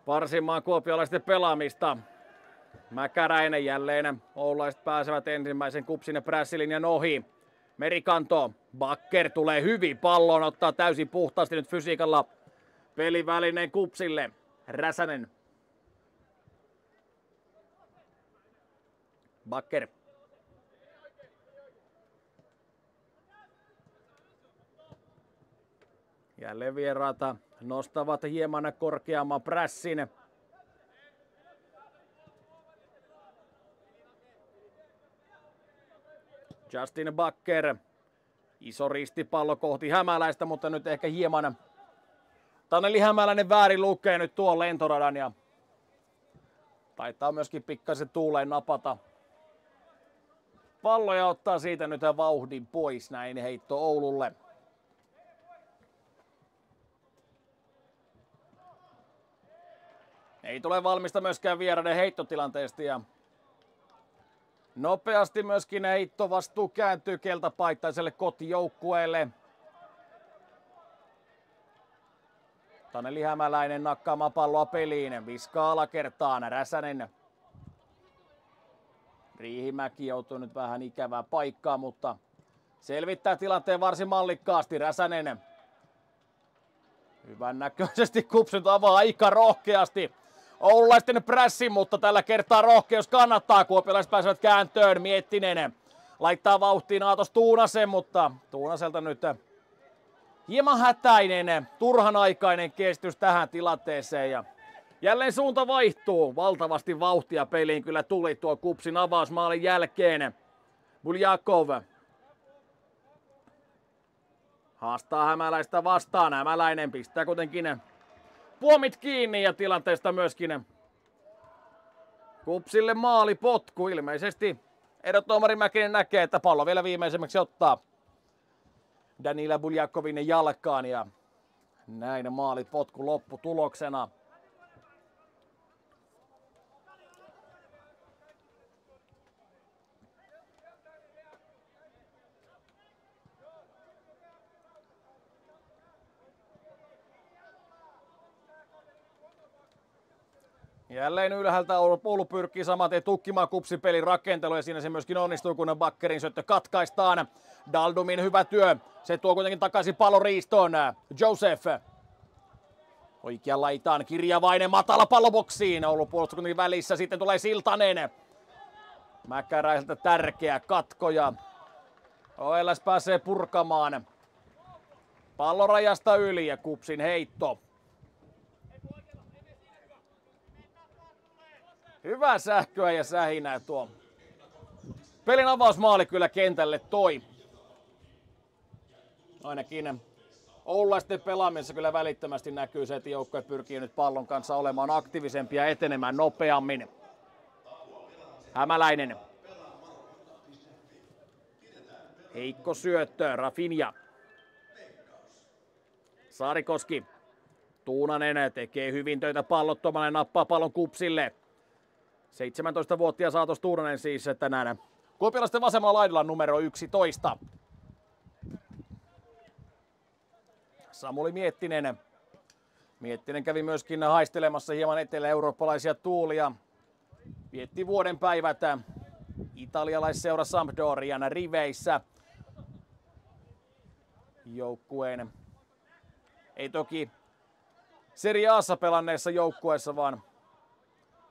varsimaan kuopiolaisten pelaamista. Mäkäräinen jälleen. Oulaiset pääsevät ensimmäisen kupsin ja prässilinjan ohi. Merikanto. Bakker tulee hyvin pallon, ottaa täysin puhtaasti nyt fysiikalla pelivälineen kupsille. Räsänen. Bakker. Jälleen vieraata nostavat hieman korkeamman prässin. Justin Bakker. Iso ristipallo kohti Hämäläistä, mutta nyt ehkä hieman Taneli Hämäläinen väärin lukee nyt tuon lentoradan ja taitaa myöskin pikkasen tuuleen napata. Palloja ottaa siitä nyt vauhdin pois näin heitto Oululle. Ei tule valmista myöskään vieraiden heittotilanteesta ja nopeasti myöskin heitto vastuu kääntyy keltapaittaiselle kotijoukkueelle. Taneli Hämäläinen nakkaamaan palloa peliin. Viskaa alakertaan. Räsänen. Riihimäki joutuu nyt vähän ikävää paikkaa, mutta selvittää tilanteen varsin mallikkaasti. Räsänen. Hyvän näköisesti kupsut avaa aika rohkeasti. Oululaisten prässi, mutta tällä kertaa rohkeus kannattaa. Kuopiolaiset pääsevät kääntöön. Miettinen laittaa vauhtiin Aatos Tuunasen, mutta Tuunaselta nyt hieman hätäinen, turhan aikainen kestys tähän tilanteeseen. Ja jälleen suunta vaihtuu. Valtavasti vauhtia peliin kyllä tuli tuo kupsin avausmaalin jälkeen. Buljakov haastaa hämäläistä vastaan. Hämäläinen pistää kuitenkin puomit kiinni ja tilanteesta myöskin Kupsille maali potku ilmeisesti. Erotuomari Mäkinen näkee, että pallo vielä viimeisemmäksi ottaa Danila Buljakovin jalkaan ja näin maali potku lopputuloksena. Jälleen ylhäältä Oulu pyrkii samaten tukkimaan kupsipelin rakentelu ja siinä se myöskin onnistuu, kun Bakkerin syöttö katkaistaan. Daldumin hyvä työ. Se tuo kuitenkin takaisin pallon riistoon. Joseph. Oikea laitaan kirjavainen matala palloboksiin. Oulu puolustus välissä. Sitten tulee Siltanen. Mäkäräiseltä tärkeä katko ja Oelas pääsee purkamaan. Pallorajasta yli ja kupsin heitto. Hyvää sähköä ja sähinää tuo. Pelin avausmaali kyllä kentälle toi. Ainakin Oululaisten pelaamisessa kyllä välittömästi näkyy se, että joukkue pyrkii nyt pallon kanssa olemaan aktiivisempia ja etenemään nopeammin. Hämäläinen. Heikko syöttö, Rafinja. Saarikoski. Tuunanen tekee hyvin töitä pallottomalle, nappaa pallon kupsille. 17-vuotias Aatos Tuunanen siis tänään Kuopiolaisten vasemmalla laidalla numero 11. Samuli Miettinen. Miettinen kävi myöskin haistelemassa hieman etelä-eurooppalaisia tuulia. Vietti vuoden päivät italialaisseura Sampdorian riveissä. Joukkueen ei toki Serie Assa pelanneessa joukkueessa, vaan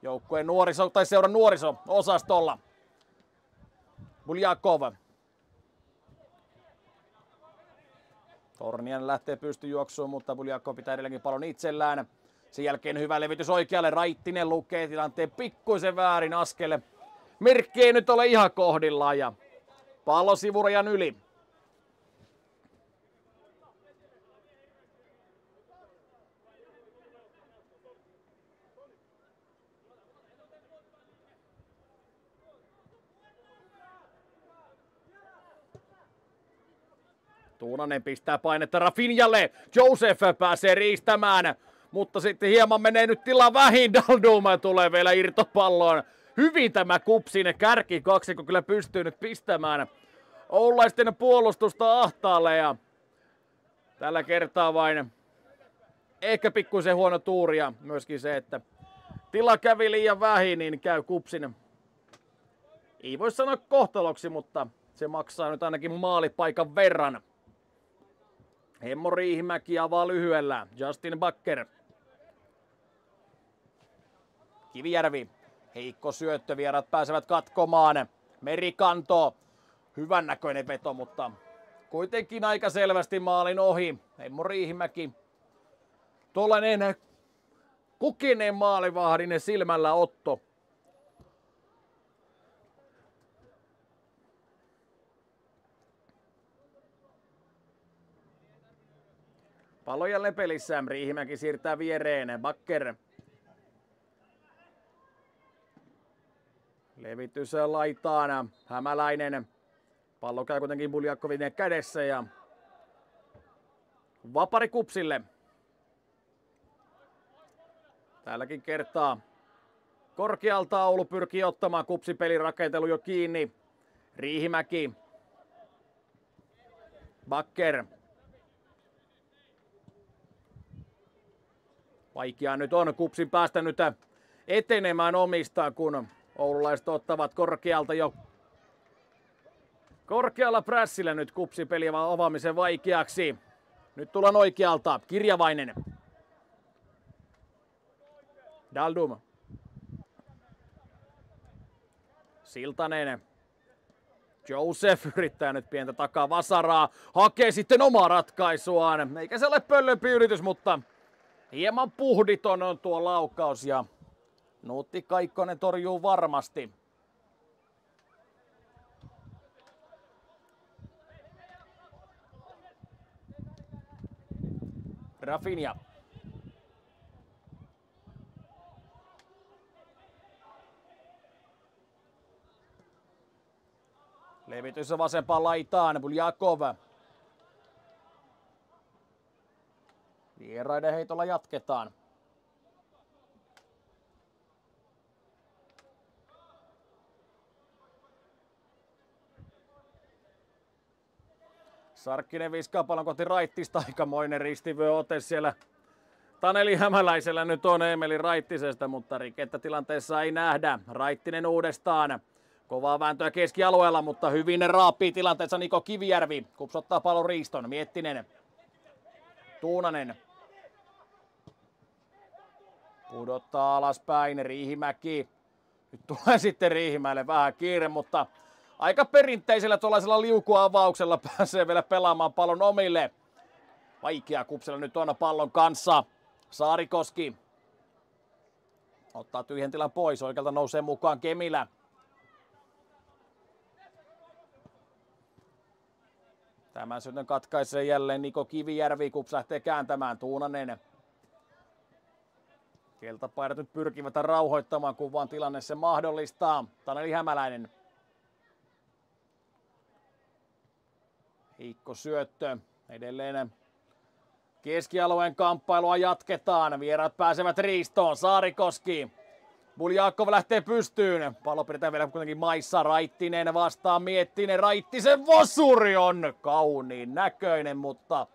joukkueen nuoriso, tai seuran nuoriso-osastolla. Buljakov. Tornian lähtee pystyjuoksuun, mutta Buljakov pitää edelleenkin palon itsellään. Sen jälkeen hyvä levitys oikealle. Raittinen lukee tilanteen pikkuisen väärin askelle. Merkki ei nyt ole ihan kohdillaan ja pallo sivurajan yli. Tuunanen pistää painetta Rafinjalle. Joseph pääsee riistämään. Mutta sitten hieman menee nyt tila vähin. [LAUGHS] Dalduma tulee vielä irtopalloon. Hyvin tämä kupsine kärki kaksi, kun kyllä pystyy nyt pistämään Oulaisten puolustusta ahtaalle. Ja tällä kertaa vain ehkä pikkuisen huono tuuria. Myöskin se, että tila kävi liian vähin, niin käy kupsin. Ei voi sanoa kohtaloksi, mutta se maksaa nyt ainakin maalipaikan verran. Hemmo Riihimäki avaa lyhyellä. Justin Bakker. Kivijärvi. Heikko syöttö. Vierat pääsevät katkomaan. Merikanto. Hyvän näköinen veto, mutta kuitenkin aika selvästi maalin ohi. Hemmo Riihimäki. Tuollainen kukineen maalivahdinen silmällä otto. Pallo jälleen pelissä. Riihimäki siirtää viereen. Bakker. Levitys laitaan. Hämäläinen. Pallo käy kuitenkin Buljakovin kädessä ja vapari kupsille. Tälläkin kertaa korkealta Oulu pyrkii ottamaan kupsipelin rakentelu jo kiinni. Riihimäki. Bakker. Vaikea nyt on kupsin päästä nyt etenemään omistaan, kun oululaiset ottavat korkealta jo korkealla prässillä nyt kupsipeli avaamisen vaikeaksi. Nyt tullaan oikealta. Kirjavainen. Daldum. Siltanen. Joseph yrittää nyt pientä takaa vasaraa. Hakee sitten omaa ratkaisuaan. Eikä se ole pöllömpi yritys, mutta Hieman puhditon on tuo laukaus ja Nuutti Kaikkonen torjuu varmasti. Rafinha. Levitys vasempaan laitaan, Buljakov. Vieraiden heitolla jatketaan. Sarkkinen viskaa pallon kohti Raittista. Aikamoinen ristivyöote siellä Taneli Hämäläisellä nyt on Emeli Raittisesta, mutta rikettä tilanteessa ei nähdä. Raittinen uudestaan. Kovaa vääntöä keskialueella, mutta hyvin raapii tilanteessa Niko Kivijärvi. Kupsottaa pallon Riiston. Miettinen. Tuunanen. Pudottaa alaspäin Riihimäki. Nyt tulee [LAUGHS] sitten Riihimäelle vähän kiire, mutta aika perinteisellä tuollaisella liukuavauksella [LAUGHS] pääsee vielä pelaamaan pallon omille. Vaikea kupsella nyt on pallon kanssa. Saarikoski ottaa tyhjän tilan pois. Oikealta nousee mukaan Kemilä. Tämän syötön katkaisee jälleen Niko Kivijärvi. Kups lähtee kääntämään. Tuunanen Keltapaidat nyt pyrkivät rauhoittamaan, kun vaan tilanne se mahdollistaa. Taneli Hämäläinen. Heikko syöttö. Edelleen keskialueen kamppailua jatketaan. Vierat pääsevät riistoon. Saarikoski. Buljakov lähtee pystyyn. Pallo pidetään vielä kuitenkin maissa. Raittinen vastaa Miettinen. Raittisen vasuri on kauniin näköinen, mutta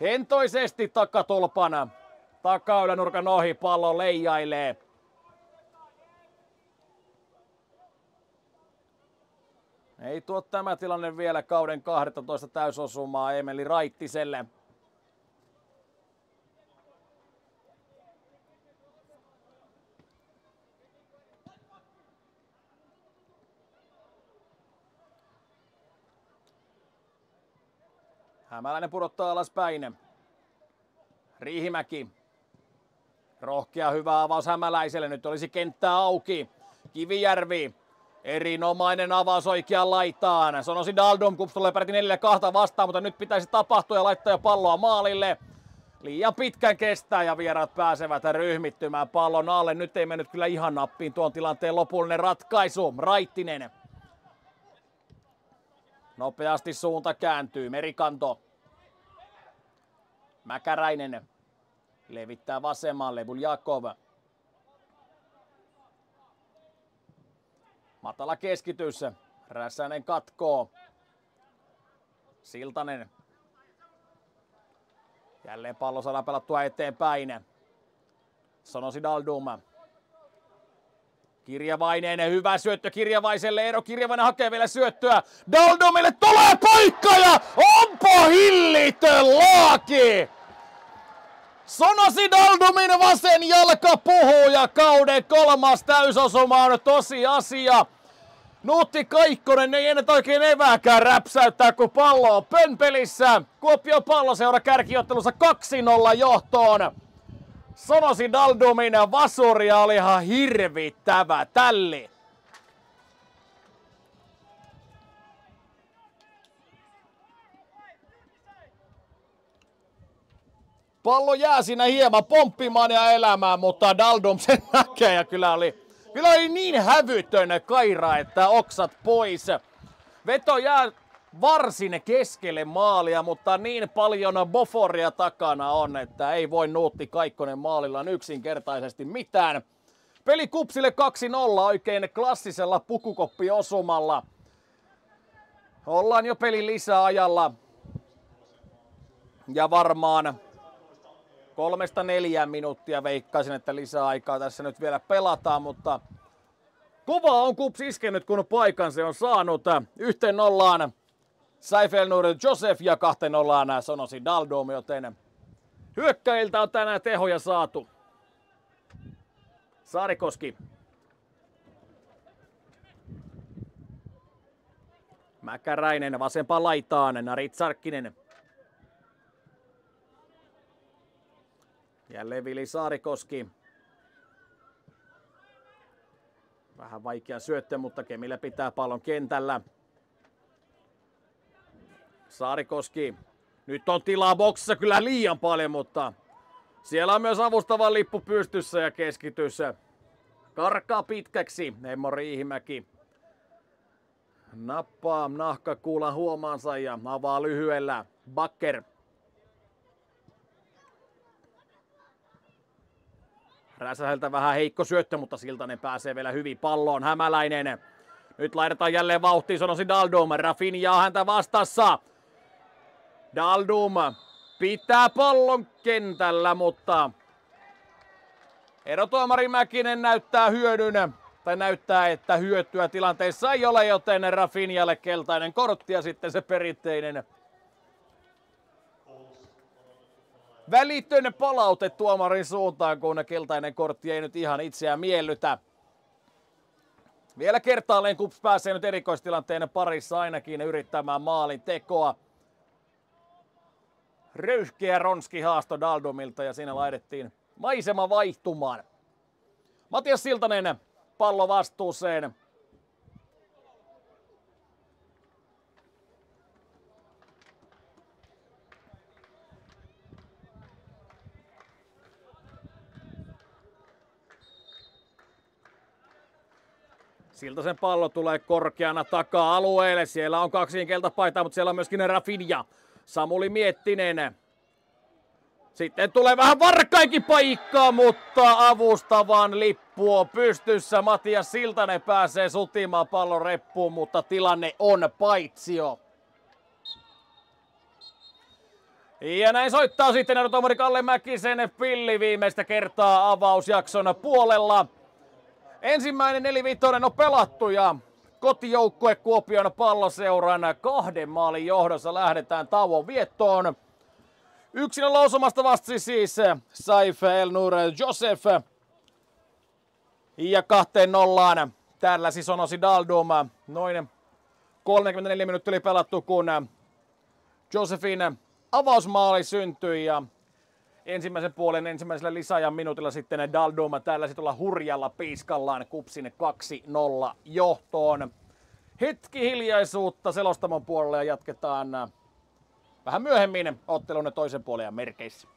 hentoisesti takatolpana. Takaylänurkan ohi pallo leijailee. Ei tuo tämä tilanne vielä kauden 12 täysosumaa Emeli Raittiselle. Hämäläinen pudottaa alaspäin. Riihimäki. Rohkea hyvä avaus Hämäläiselle. Nyt olisi kenttää auki. Kivijärvi. Erinomainen avaus oikeaan laitaan. Sanoisin Daldum, kun tulee peräti 4 kahta vastaan, mutta nyt pitäisi tapahtua ja laittaa jo palloa maalille. Liian pitkän kestää ja vieraat pääsevät ryhmittymään pallon alle. Nyt ei mennyt kyllä ihan nappiin tuon tilanteen lopullinen ratkaisu. Raittinen. Nopeasti suunta kääntyy. Merikanto. Mäkäräinen. Levittää vasemmalle. Buljakov. Matala keskitys. Räsänen katkoo. Siltanen. Jälleen pallo saadaan pelattua eteenpäin. Sonosi Daldum. Kirjavainen, hyvä syöttö Kirjavaiselle. Eero Kirjavainen hakee vielä syöttöä. Daldumille tulee paikka ja onpa hillitön laaki! Sonosi Daldumin vasen jalka puhuu ja kauden kolmas täysosuma on tosiasia. Nuutti Kaikkonen ei enää oikein evääkään räpsäyttää, kun pallo on pönpelissä. Kuopio palloseura kärkiottelussa 2-0 johtoon. Sonosi Daldumin vasuria oli ihan hirvittävä tälli. Pallo jää siinä hieman pomppimaan ja elämään, mutta Daldum sen [LAUGHS] näkee ja kyllä oli, kyllä oli niin hävytön kaira, että oksat pois. Veto jää varsin keskelle maalia, mutta niin paljon boforia takana on, että ei voi Nuutti Kaikkonen maalillaan yksinkertaisesti mitään. Peli Kupsille 2-0 oikein klassisella pukukoppiosumalla. Ollaan jo pelin lisäajalla. Ja varmaan kolmesta neljään minuuttia veikkaisin, että lisää aikaa tässä nyt vielä pelataan, mutta kova on Kups iskenyt, kun paikan se on saanut. Yhteen nollaan Seifelnur Josef ja kahteen nollaan Sonosi Daldom, joten hyökkäiltä on tänään tehoja saatu. Saarikoski. Mäkäräinen vasempaan laitaan, Narit Sarkkinen. Jälleen Vili Saarikoski. Vähän vaikea syöttö, mutta Kemille pitää pallon kentällä. Saarikoski. Nyt on tilaa boksissa kyllä liian paljon, mutta siellä on myös avustava lippu pystyssä ja keskitys. Karkaa pitkäksi Emmo Riihimäki. Nappaa nahkakuulan huomaansa ja avaa lyhyellä. Bakker Räsäheltä vähän heikko syöttö, mutta Siltanen pääsee vielä hyvin palloon. Hämäläinen. Nyt laitetaan jälleen vauhtiin, sanoisin Daldum. Rafinha häntä vastassa. Daldum pitää pallon kentällä, mutta erotuomari Mäkinen näyttää hyödyn, tai näyttää, että hyötyä tilanteessa ei ole, joten Rafinhalle keltainen kortti ja sitten se perinteinen Välitön palaute tuomarin suuntaan, kun keltainen kortti ei nyt ihan itseään miellytä. Vielä kertaalleen Kups pääsee nyt erikoistilanteen parissa ainakin yrittämään maalin tekoa. Röyhkeä ronski haasto Daldomilta ja siinä laitettiin maisema vaihtumaan. Matias Siltanen pallo vastuuseen. Siltasen pallo tulee korkeana taka-alueelle. Siellä on kaksi keltapaitaa, mutta siellä on myöskin Rafinha. Samuli Miettinen. Sitten tulee vähän varkaikin paikkaa, mutta avustavan lippu on pystyssä. Matias Siltanen pääsee sutimaan pallon reppuun, mutta tilanne on paitsio. Ja näin soittaa sitten erotomari Kalle Mäkisen pilli viimeistä kertaa avausjakson puolella. Ensimmäinen nelivitoinen on pelattu ja kotijoukkue Kuopion palloseuran kahden maalin johdossa lähdetään tauon viettoon. Yksilön lausumasta vastasi siis Saif El Nur Josef. Ja kahteen nollaan täällä siis on Osi Daldum. Noin 34 minuuttia oli pelattu, kun Josefin avausmaali syntyi ja ensimmäisen puolen ensimmäisellä lisäajan minuutilla sitten Dalduma täällä sitten olla hurjalla piiskallaan kupsin 2-0 johtoon. Hetki hiljaisuutta selostamon puolelle ja jatketaan vähän myöhemmin ottelun toisen puolen merkeissä.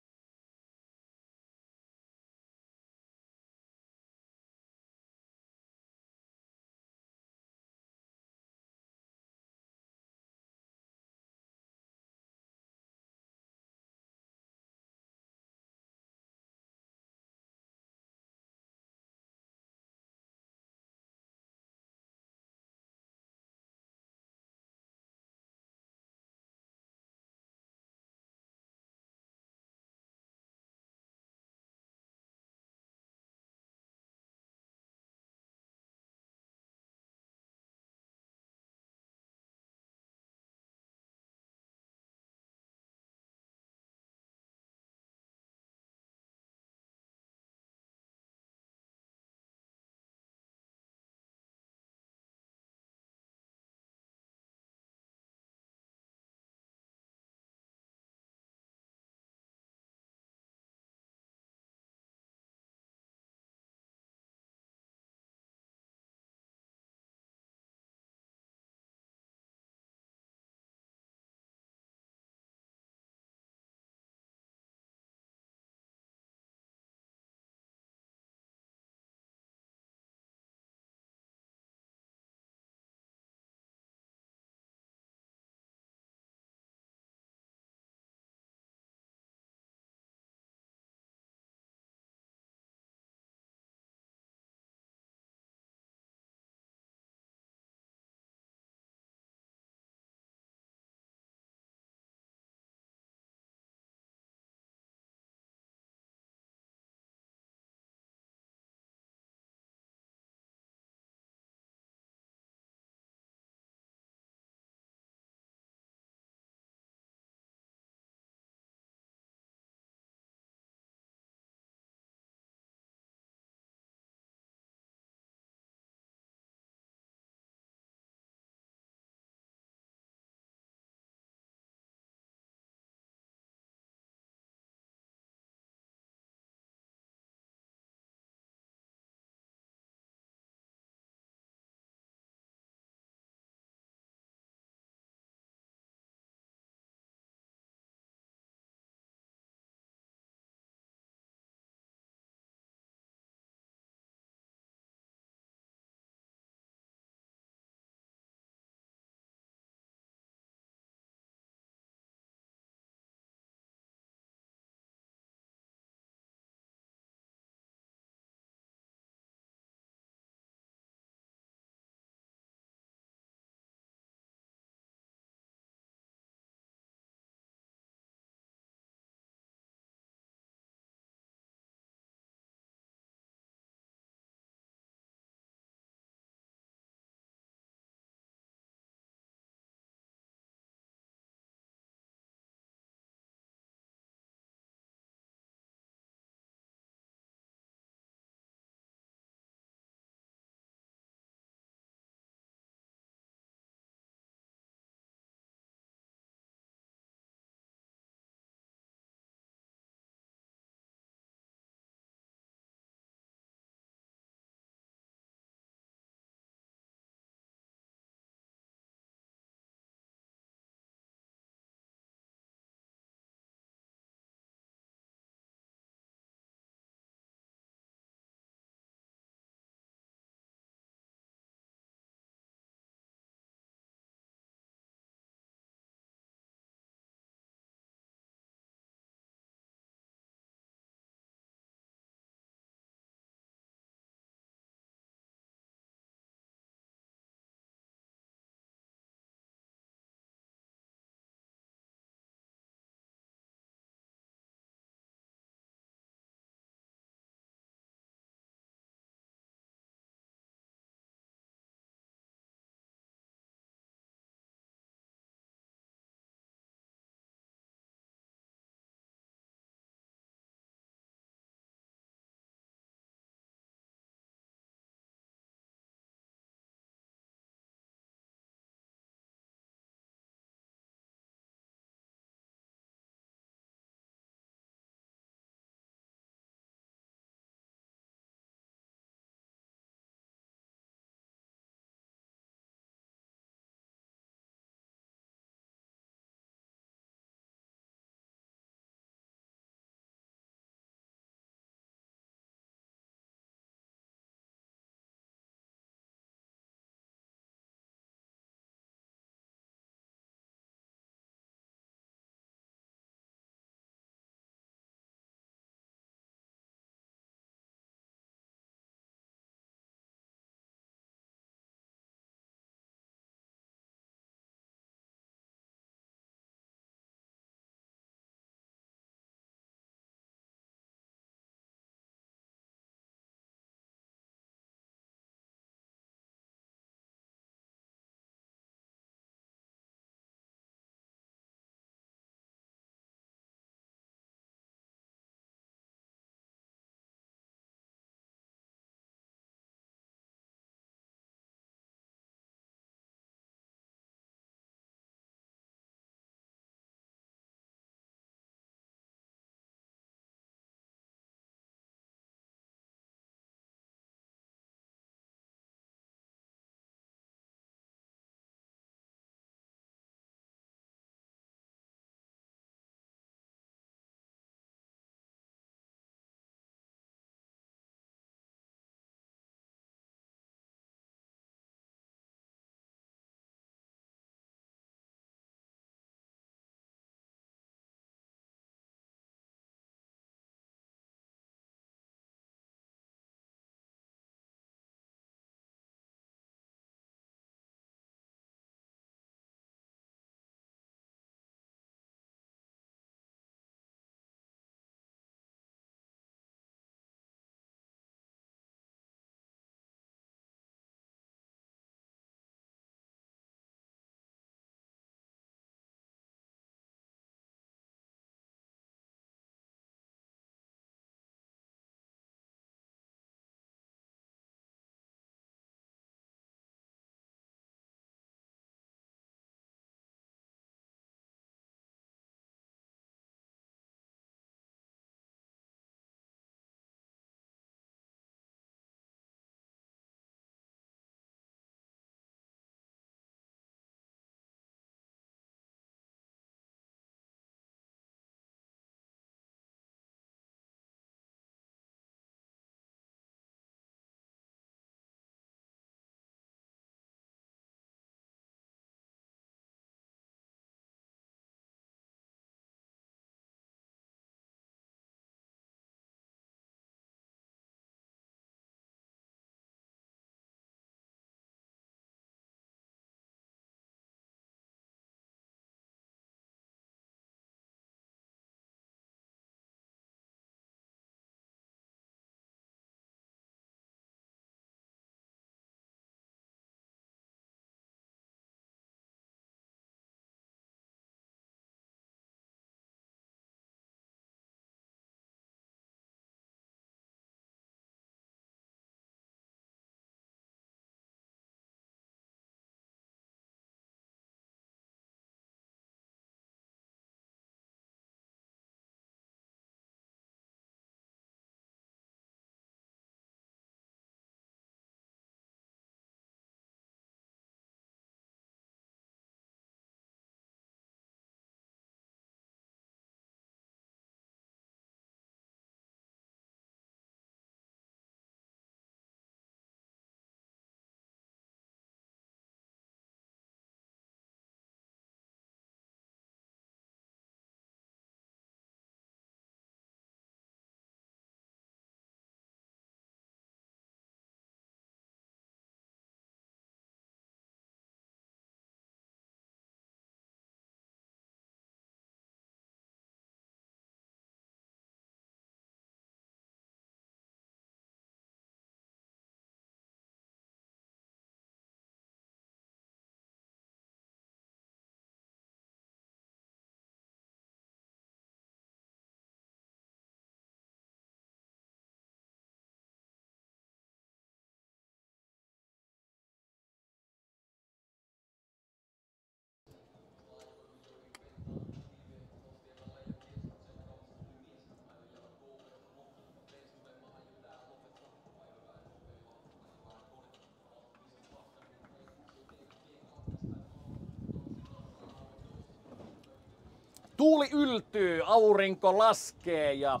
Tuuli yltyy, aurinko laskee ja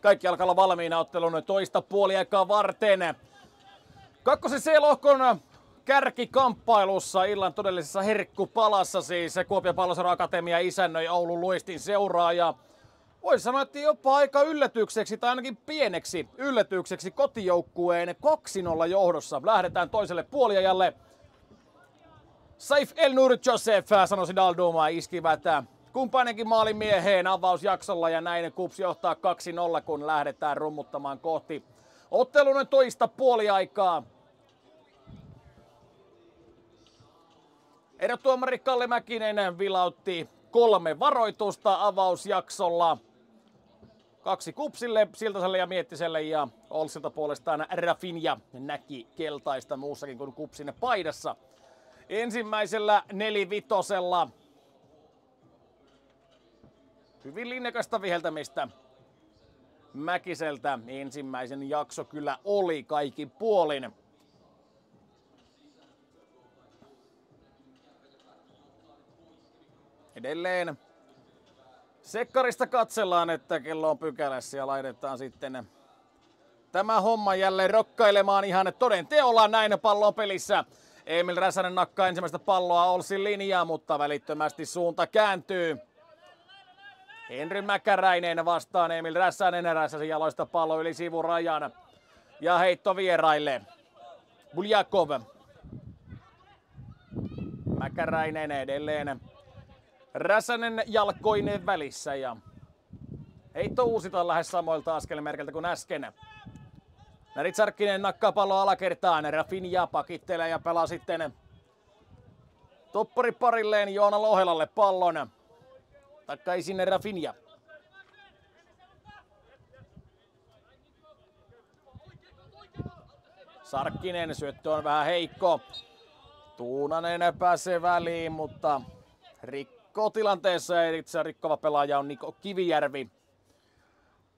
kaikki alkaa olla valmiina ottelun toista puoliaikaa varten. Kakkosen C-lohkon kärkikamppailussa illan todellisessa herkkupalassa siis Kuopion Pallosaro Akatemia isännöi Oulun luistin seuraa ja voisi sanoa, että jopa aika yllätykseksi tai ainakin pieneksi yllätykseksi kotijoukkueen 2-0 johdossa. Lähdetään toiselle puoliajalle. Saif El Nur Joseph, sanoisi Dalduma, iskivät kumpainenkin maalimieheen avausjaksolla ja näin Kups johtaa 2-0, kun lähdetään rummuttamaan kohti ottelun toista puoliaikaa. Erotuomari Kalle Mäkinen vilautti kolme varoitusta avausjaksolla. Kaksi kupsille, Siltaselle ja Miettiselle ja Olsilta puolestaan Rafinja näki keltaista muussakin kuin kupsin paidassa. Ensimmäisellä nelivitosella hyvin linjakasta viheltämistä Mäkiseltä. Ensimmäisen jakso kyllä oli kaikki puolin. Edelleen Sekkarista katsellaan, että kello on pykälässä ja laitetaan sitten tämä homma jälleen rokkailemaan ihan toden teolla näin pallon pelissä. Emil Räsänen nakkaa ensimmäistä palloa Olsin linjaa, mutta välittömästi suunta kääntyy. Henry Mäkäräinen vastaan Emil Räsänen Räsäsen jaloista pallo yli sivurajan. Ja heitto vieraille. Buljakov. Mäkäräinen edelleen Räsänen jalkoinen välissä ja heitto uusitaan lähes samoilta askelmerkeltä kuin äsken. Närit Sarkkinen nakkaa pallo alakertaan. Rafinha pakittelee ja pelaa sitten toppari parilleen Joona Lohelalle pallon. Takaisin Rafinha. Sarkkinen syöttö on vähän heikko. Tuunanen pääsee väliin, mutta rik tilanteessa itse rikkova pelaaja on Niko Kivijärvi.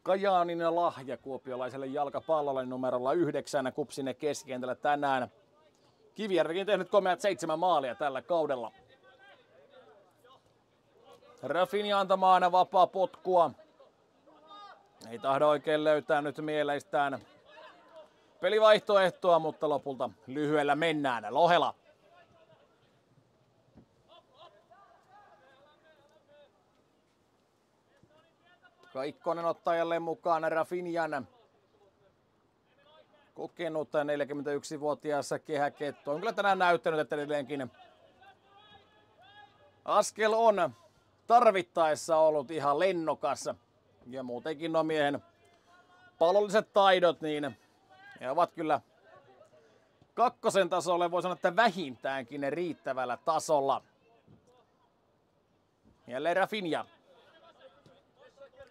Kajaanin lahja kuopiolaiselle jalkapallolle numerolla yhdeksän kupsine keskikentällä tänään. Kivijärvikin tehnyt komeat seitsemän maalia tällä kaudella. Rafini antamaan vapaa potkua. Ei tahdo oikein löytää nyt mieleistään pelivaihtoehtoa, mutta lopulta lyhyellä mennään. Lohela Kaikkonen ottaa jälleen mukaan Rafinjan kokenut 41-vuotias kehäketto. On kyllä tänään näyttänyt, että edelleenkin askel on tarvittaessa ollut ihan lennokas. Ja muutenkin no miehen pallolliset taidot, niin ne ovat kyllä kakkosen tasolle, voi sanoa, että vähintäänkin riittävällä tasolla. Jälleen Rafinha.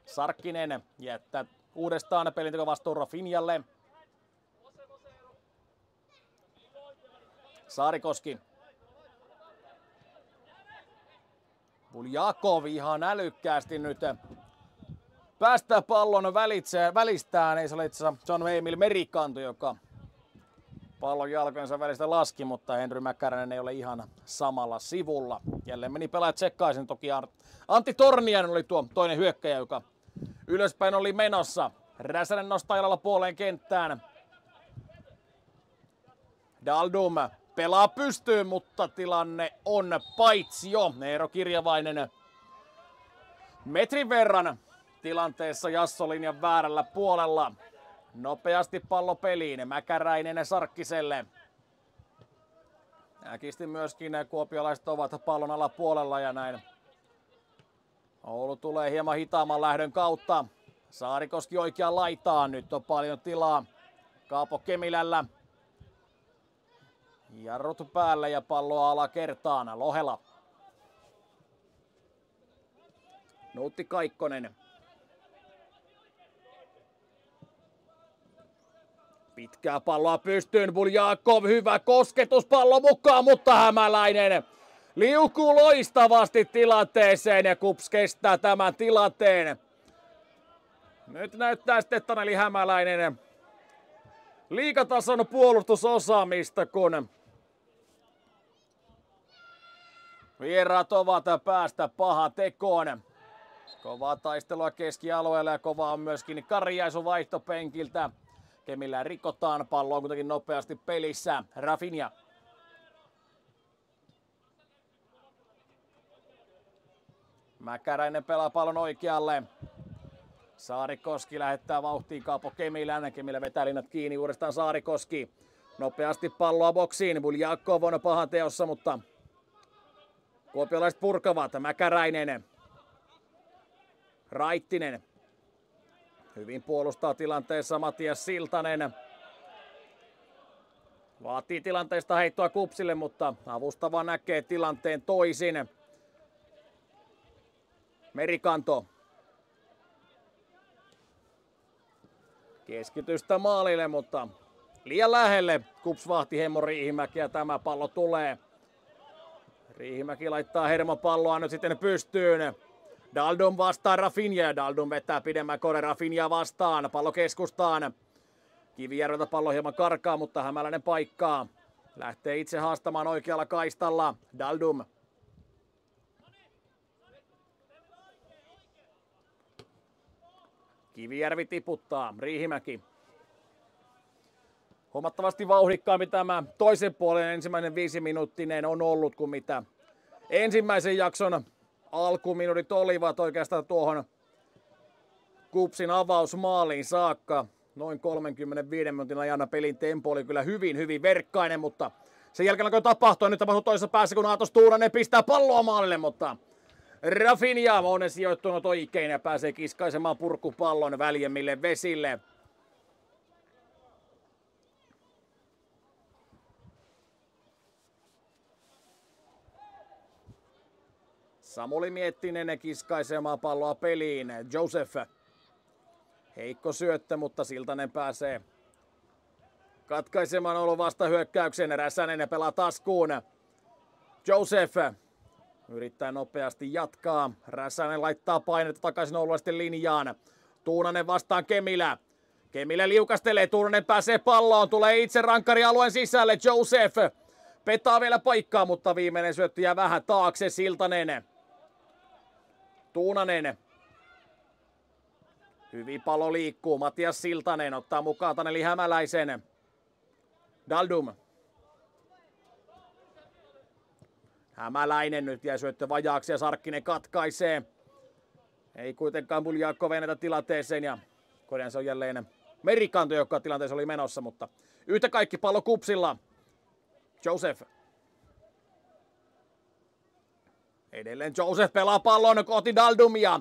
Sarkkinen jättää uudestaan pelinteko vastuun Rafinjalle. Saarikoski. Buljakov ihan älykkäästi nyt päästää pallon välitse, välistään. Ei se ole itse John Emil Merikanto, joka pallon jalkojensa välistä laski, mutta Henry Mäkäränen ei ole ihan samalla sivulla. Jälleen meni pelaajat sekaisin. Toki Antti Tornianen oli tuo toinen hyökkäjä, joka Ylöspäin oli menossa. Räsänen nostaa jalalla puoleen kenttään. Daldum pelaa pystyyn, mutta tilanne on paitsi jo. Eero Kirjavainen metrin verran tilanteessa Jassolinjan väärällä puolella. Nopeasti pallo peliin. Mäkäräinen Sarkkiselle. Äkisti myöskin kuopiolaiset ovat pallon alapuolella ja näin Oulu tulee hieman hitaamman lähdön kautta. Saarikoski oikeaan laitaan. Nyt on paljon tilaa. Kaapo Kemilällä. Jarrut päälle ja palloa alakertaan. Lohela. Nuutti Kaikkonen. Pitkää palloa pystyyn. Buljakov hyvä kosketus pallo mukaan, mutta Hämäläinen liukuu loistavasti tilanteeseen ja Kups kestää tämän tilanteen. Nyt näyttää sitten Taneli Hämäläinen liikatason puolustusosaamista, kun vieraat ovat päästä paha tekoon. Kovaa taistelua keskialueella ja kovaa on myöskin Karjaisu vaihtopenkiltä. Kemillä rikotaan, pallo kuitenkin nopeasti pelissä. Rafinha. Mäkäräinen pelaa pallon oikealle. Saarikoski lähettää vauhtiin Kaapo Kemilän. Kemillä vetää linnat kiinni uudestaan Saarikoski. Nopeasti palloa boksiin. Buljakov on pahan teossa, mutta kuopiolaiset purkavat. Mäkäräinen. Raittinen. Hyvin puolustaa tilanteessa Matias Siltanen. Vaatii tilanteesta heittoa kupsille, mutta avustava näkee tilanteen toisin. Merikanto. Keskitystä maalille, mutta liian lähelle. Kups vahti Hemmo Riihimäki ja tämä pallo tulee. Riihimäki laittaa hermopalloa nyt sitten pystyyn. Daldum vastaa Rafinha. Daldum vetää pidemmän kore Rafinha vastaan. Pallo keskustaan. Kivijärveltä pallo hieman karkaa, mutta hämäläinen paikkaa. Lähtee itse haastamaan oikealla kaistalla. Daldum. Kivijärvi tiputtaa. Riihimäki. Huomattavasti vauhdikkaampi tämä toisen puolen ensimmäinen viisi minuuttinen on ollut kuin mitä ensimmäisen jakson alkuminuutit olivat oikeastaan tuohon Kupsin avausmaaliin saakka. Noin 35 minuutin ajan pelin tempo oli kyllä hyvin, hyvin verkkainen, mutta sen jälkeen alkoi tapahtua. Nyt tapahtuu toisessa päässä, kun Aatos Tuuranen pistää palloa maalille, mutta Rafinha on sijoittunut oikein ja pääsee kiskaisemaan purkupallon väljemmille vesille. Samuli Miettinen kiskaisemaan palloa peliin. Joseph. Heikko syöttö, mutta Siltanen pääsee katkaisemaan ollut vasta hyökkäyksen. Räsänen pelaa taskuun. Joseph yrittää nopeasti jatkaa. Räsänen laittaa painetta takaisin oululaisten linjaan. Tuunanen vastaan Kemilä. Kemilä liukastelee, Tuunanen pääsee palloon, tulee itse rankkarialueen sisälle. Joseph petaa vielä paikkaa, mutta viimeinen syöttö jää vähän taakse. Siltanen Tuunanen. Hyvin palo liikkuu. Matias Siltanen ottaa mukaan Taneli Hämäläisen. Daldum. Hämäläinen nyt jää syöttö vajaaksi ja Sarkkinen katkaisee. Ei kuitenkaan Buljakko venetä tilanteeseen ja se on jälleen Merikanto, joka tilanteessa oli menossa, mutta yhtä kaikki pallo kupsilla. Joseph Edelleen Joseph pelaa pallon kohti Daldumia.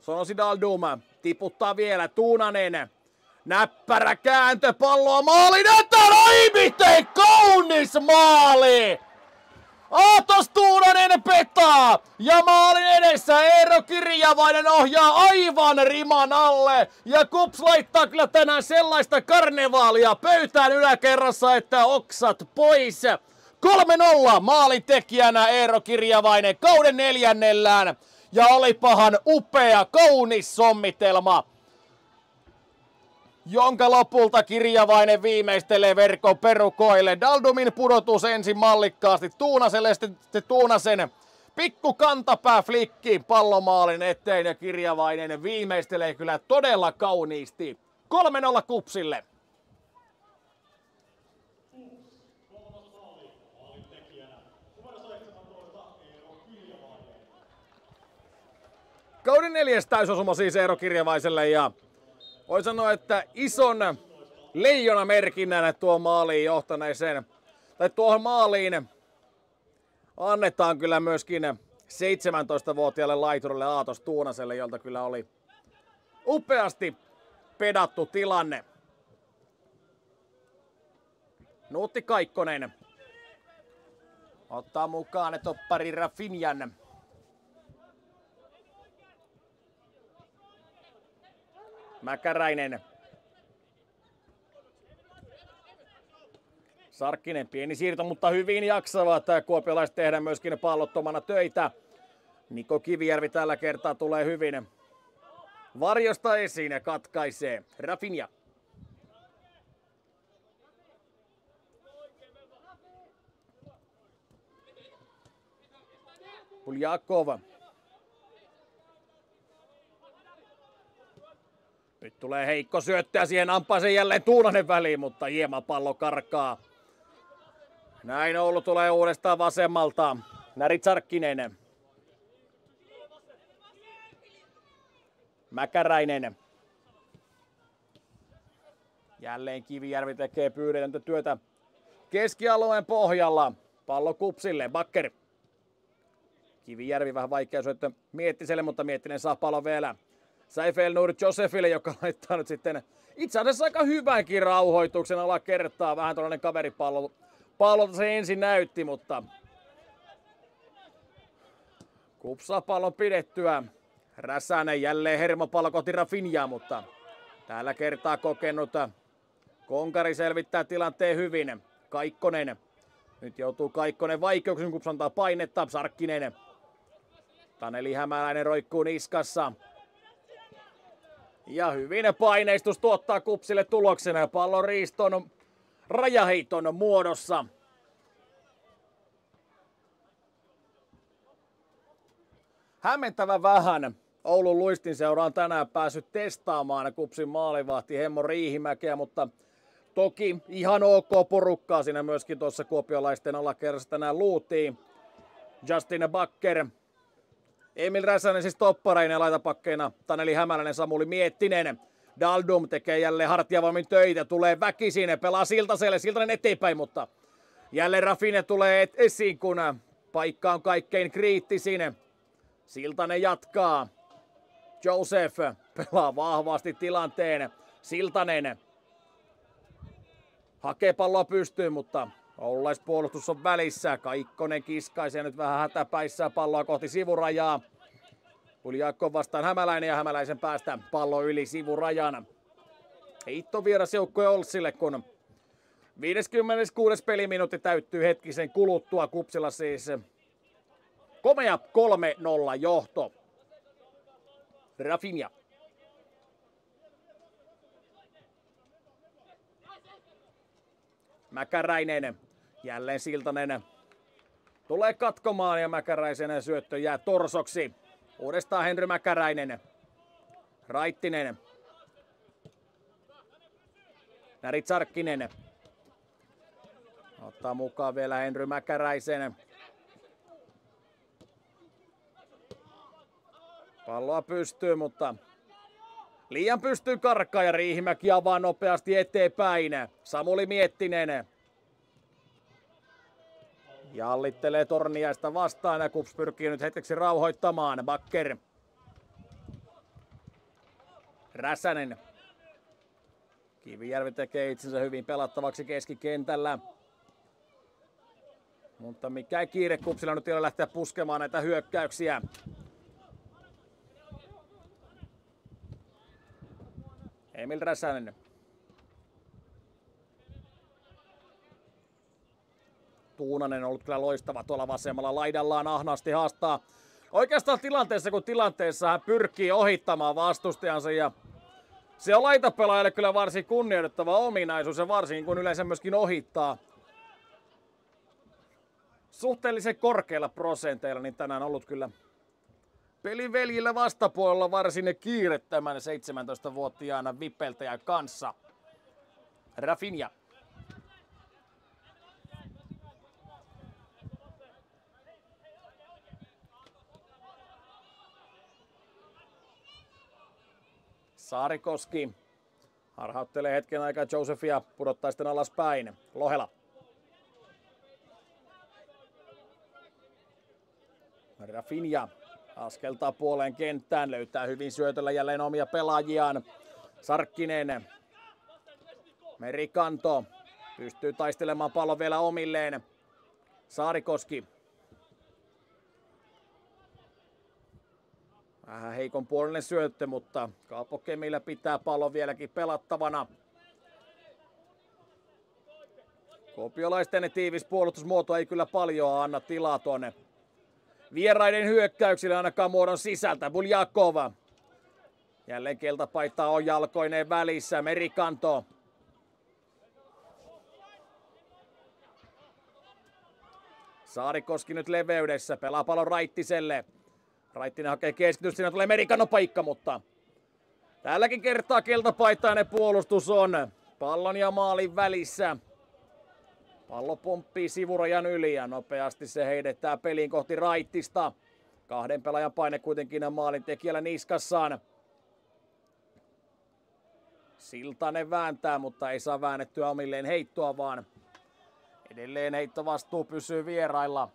Sonosi Daldum tiputtaa vielä Tuunanen. Näppärä kääntö palloa maalin eteen. Oi miten kaunis maali! Aatos Tuunanen petaa ja maalin edessä Eero Kirjavainen ohjaa aivan riman alle. Ja Kups laittaa kyllä tänään sellaista karnevaalia pöytään yläkerrassa, että oksat pois. 3-0 maalintekijänä Eero Kirjavainen kauden neljännellään. Ja olipahan upea, kaunis sommitelma jonka lopulta kirjavainen viimeistelee verkon perukoille. Daldumin pudotus ensin mallikkaasti Tuunaselle, sitten Tuunasen pikku kantapää flikki pallomaalin eteen ja kirjavainen viimeistelee kyllä todella kauniisti. 3-0 kupsille. Kauden neljäs täysosuma siis Eero Kirjavaiselle ja voi sanoa, että ison leijona merkinnänä tuo maaliin johtaneeseen, tai tuohon maaliin annetaan kyllä myöskin 17-vuotiaalle laiturille Aatos Tuunaselle, jolta kyllä oli upeasti pedattu tilanne. Nuutti Kaikkonen ottaa mukaan toppari Rafinjan. Mäkäräinen. Sarkkinen pieni siirto, mutta hyvin jaksavat kuopiolaiset tehdä myöskin pallottomana töitä. Niko Kivijärvi tällä kertaa tulee hyvin varjosta esiin ja katkaisee. Rafinha. Puljakov tulee heikko syöttö ja siihen ampaisen jälleen Tuunanen väliin, mutta hieman pallo karkaa. Näin Oulu tulee uudestaan vasemmalta. Näri Tsarkkinen. Mäkäräinen. Jälleen Kivijärvi tekee pyydetöntä työtä keskialueen pohjalla. Pallo kupsille, Bakker. Kivijärvi vähän vaikea syöttö Miettiselle, mutta Miettinen saa pallon vielä. Saifel Nur Josefille, joka [LAUGHS] laittaa nyt sitten itse asiassa aika hyvänkin rauhoituksen ala kertaa. Vähän tuollainen kaveripallo. Pallolta se ensin näytti, mutta kupsaa pallon pidettyä. Räsänen jälleen hermopallo kohti Rafinjaa, mutta tällä kertaa kokenut Konkari selvittää tilanteen hyvin. Kaikkonen. Nyt joutuu Kaikkonen vaikeuksiin, kun antaa painetta. Sarkkinen. Taneli Hämäläinen roikkuu niskassa. Ja hyvin paineistus tuottaa kupsille tuloksena. Pallon riiston rajaheiton muodossa. Hämmentävä vähän. Oulun luistin seura on tänään päässyt testaamaan kupsin maalivahti Hemmo Riihimäkeä, mutta toki ihan ok porukkaa siinä myöskin tuossa kuopiolaisten alakerrassa tänään luutiin. Justin Bakker, Emil Räsänen siis toppareina laitapakkeina, Taneli Hämäläinen, Samuli Miettinen. Daldum tekee jälleen hartiavammin töitä, tulee väkisin, pelaa Siltaselle, Siltanen eteenpäin, mutta jälleen Rafine tulee esiin, kun paikka on kaikkein kriittisin. Siltanen jatkaa. Joseph pelaa vahvasti tilanteen. Siltanen hakee palloa pystyyn, mutta Oulaispuolustus on välissä. Kaikkonen kiskaisee nyt vähän hätäpäissään palloa kohti sivurajaa. Uljaakko vastaan Hämäläinen ja Hämäläisen päästä pallo yli sivurajan. Heitto vieras joukkoja Olssille, kun 56. peliminuutti täyttyy hetkisen kuluttua. Kupsilla siis komea 3-0 johto. Rafinha. Mäkäräinen. Jälleen Siltanen tulee katkomaan ja Mäkäräisen syöttö jää torsoksi. Uudestaan Henry Mäkäräinen. Raittinen. Näri Tsarkkinen. Ottaa mukaan vielä Henry Mäkäräisen. Palloa pystyy, mutta liian pystyy karkkaa ja Riihimäki avaa nopeasti eteenpäin. Samuli Miettinen. Jallittelee Torniaista vastaan ja Kups pyrkii nyt hetkeksi rauhoittamaan. Bakker. Räsänen. Kivijärvi tekee itsensä hyvin pelattavaksi keskikentällä. Mutta mikä kiire Kupsilla nyt ei ole lähteä puskemaan näitä hyökkäyksiä. Emil Räsänen. Tuunanen on ollut kyllä loistava tuolla vasemmalla laidallaan ahnaasti haastaa. Oikeastaan tilanteessa kun tilanteessa hän pyrkii ohittamaan vastustajansa ja se on laitapelaajalle kyllä varsin kunnioitettava ominaisuus ja varsinkin kun yleensä myöskin ohittaa suhteellisen korkeilla prosenteilla, niin tänään ollut kyllä peliveljillä vastapuolella varsin kiire tämän 17-vuotiaana vipeltäjän kanssa. Rafinha Saarikoski harhauttelee hetken aikaa Josefia, pudottaa sitten alaspäin. Lohela. Rafinha askeltaa puoleen kenttään, löytää hyvin syötöllä jälleen omia pelaajiaan. Sarkkinen, Merikanto, pystyy taistelemaan pallon vielä omilleen. Saarikoski Vähän heikon puolinen syöttö, mutta Kaapo Kemillä pitää pallo vieläkin pelattavana. Kopiolaisten tiivis puolustusmuoto ei kyllä paljon anna tilaa tuonne vieraiden hyökkäyksille ainakaan muodon sisältä. Buljakova. Jälleen keltapaita on jalkoineen välissä. Merikanto. Saarikoski nyt leveydessä. Pelaa pallon Raittiselle. Raittinen hakee keskitystä, siinä tulee Merikannon paikka, mutta Tälläkin kertaa keltapaitainen puolustus on pallon ja maalin välissä. Pallo pomppii sivurajan yli ja nopeasti se heidettää peliin kohti raittista. Kahden pelaajan paine kuitenkin maalin tekijällä niskassaan. Siltanen vääntää, mutta ei saa väännettyä omilleen heittoa, vaan edelleen heittovastuu pysyy vierailla.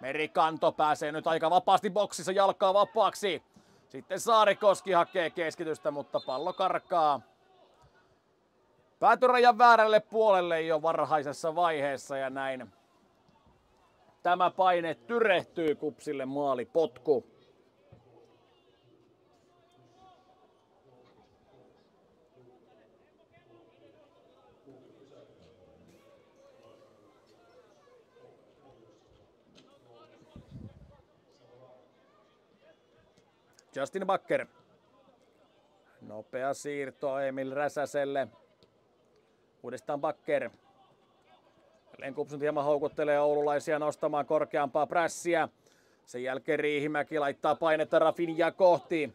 Merikanto pääsee nyt aika vapaasti boksissa jalkaa vapaaksi. Sitten Saarikoski hakee keskitystä, mutta pallo karkaa. Päätyrajan väärälle puolelle jo varhaisessa vaiheessa ja näin. Tämä paine tyrehtyy kupsille maali Justin Bakker. Nopea siirto Emil Räsäselle. Uudestaan Bakker. Jälleen Kupsut hieman houkuttelee oululaisia nostamaan korkeampaa prässiä. Sen jälkeen Riihimäki laittaa painetta Rafinia kohti.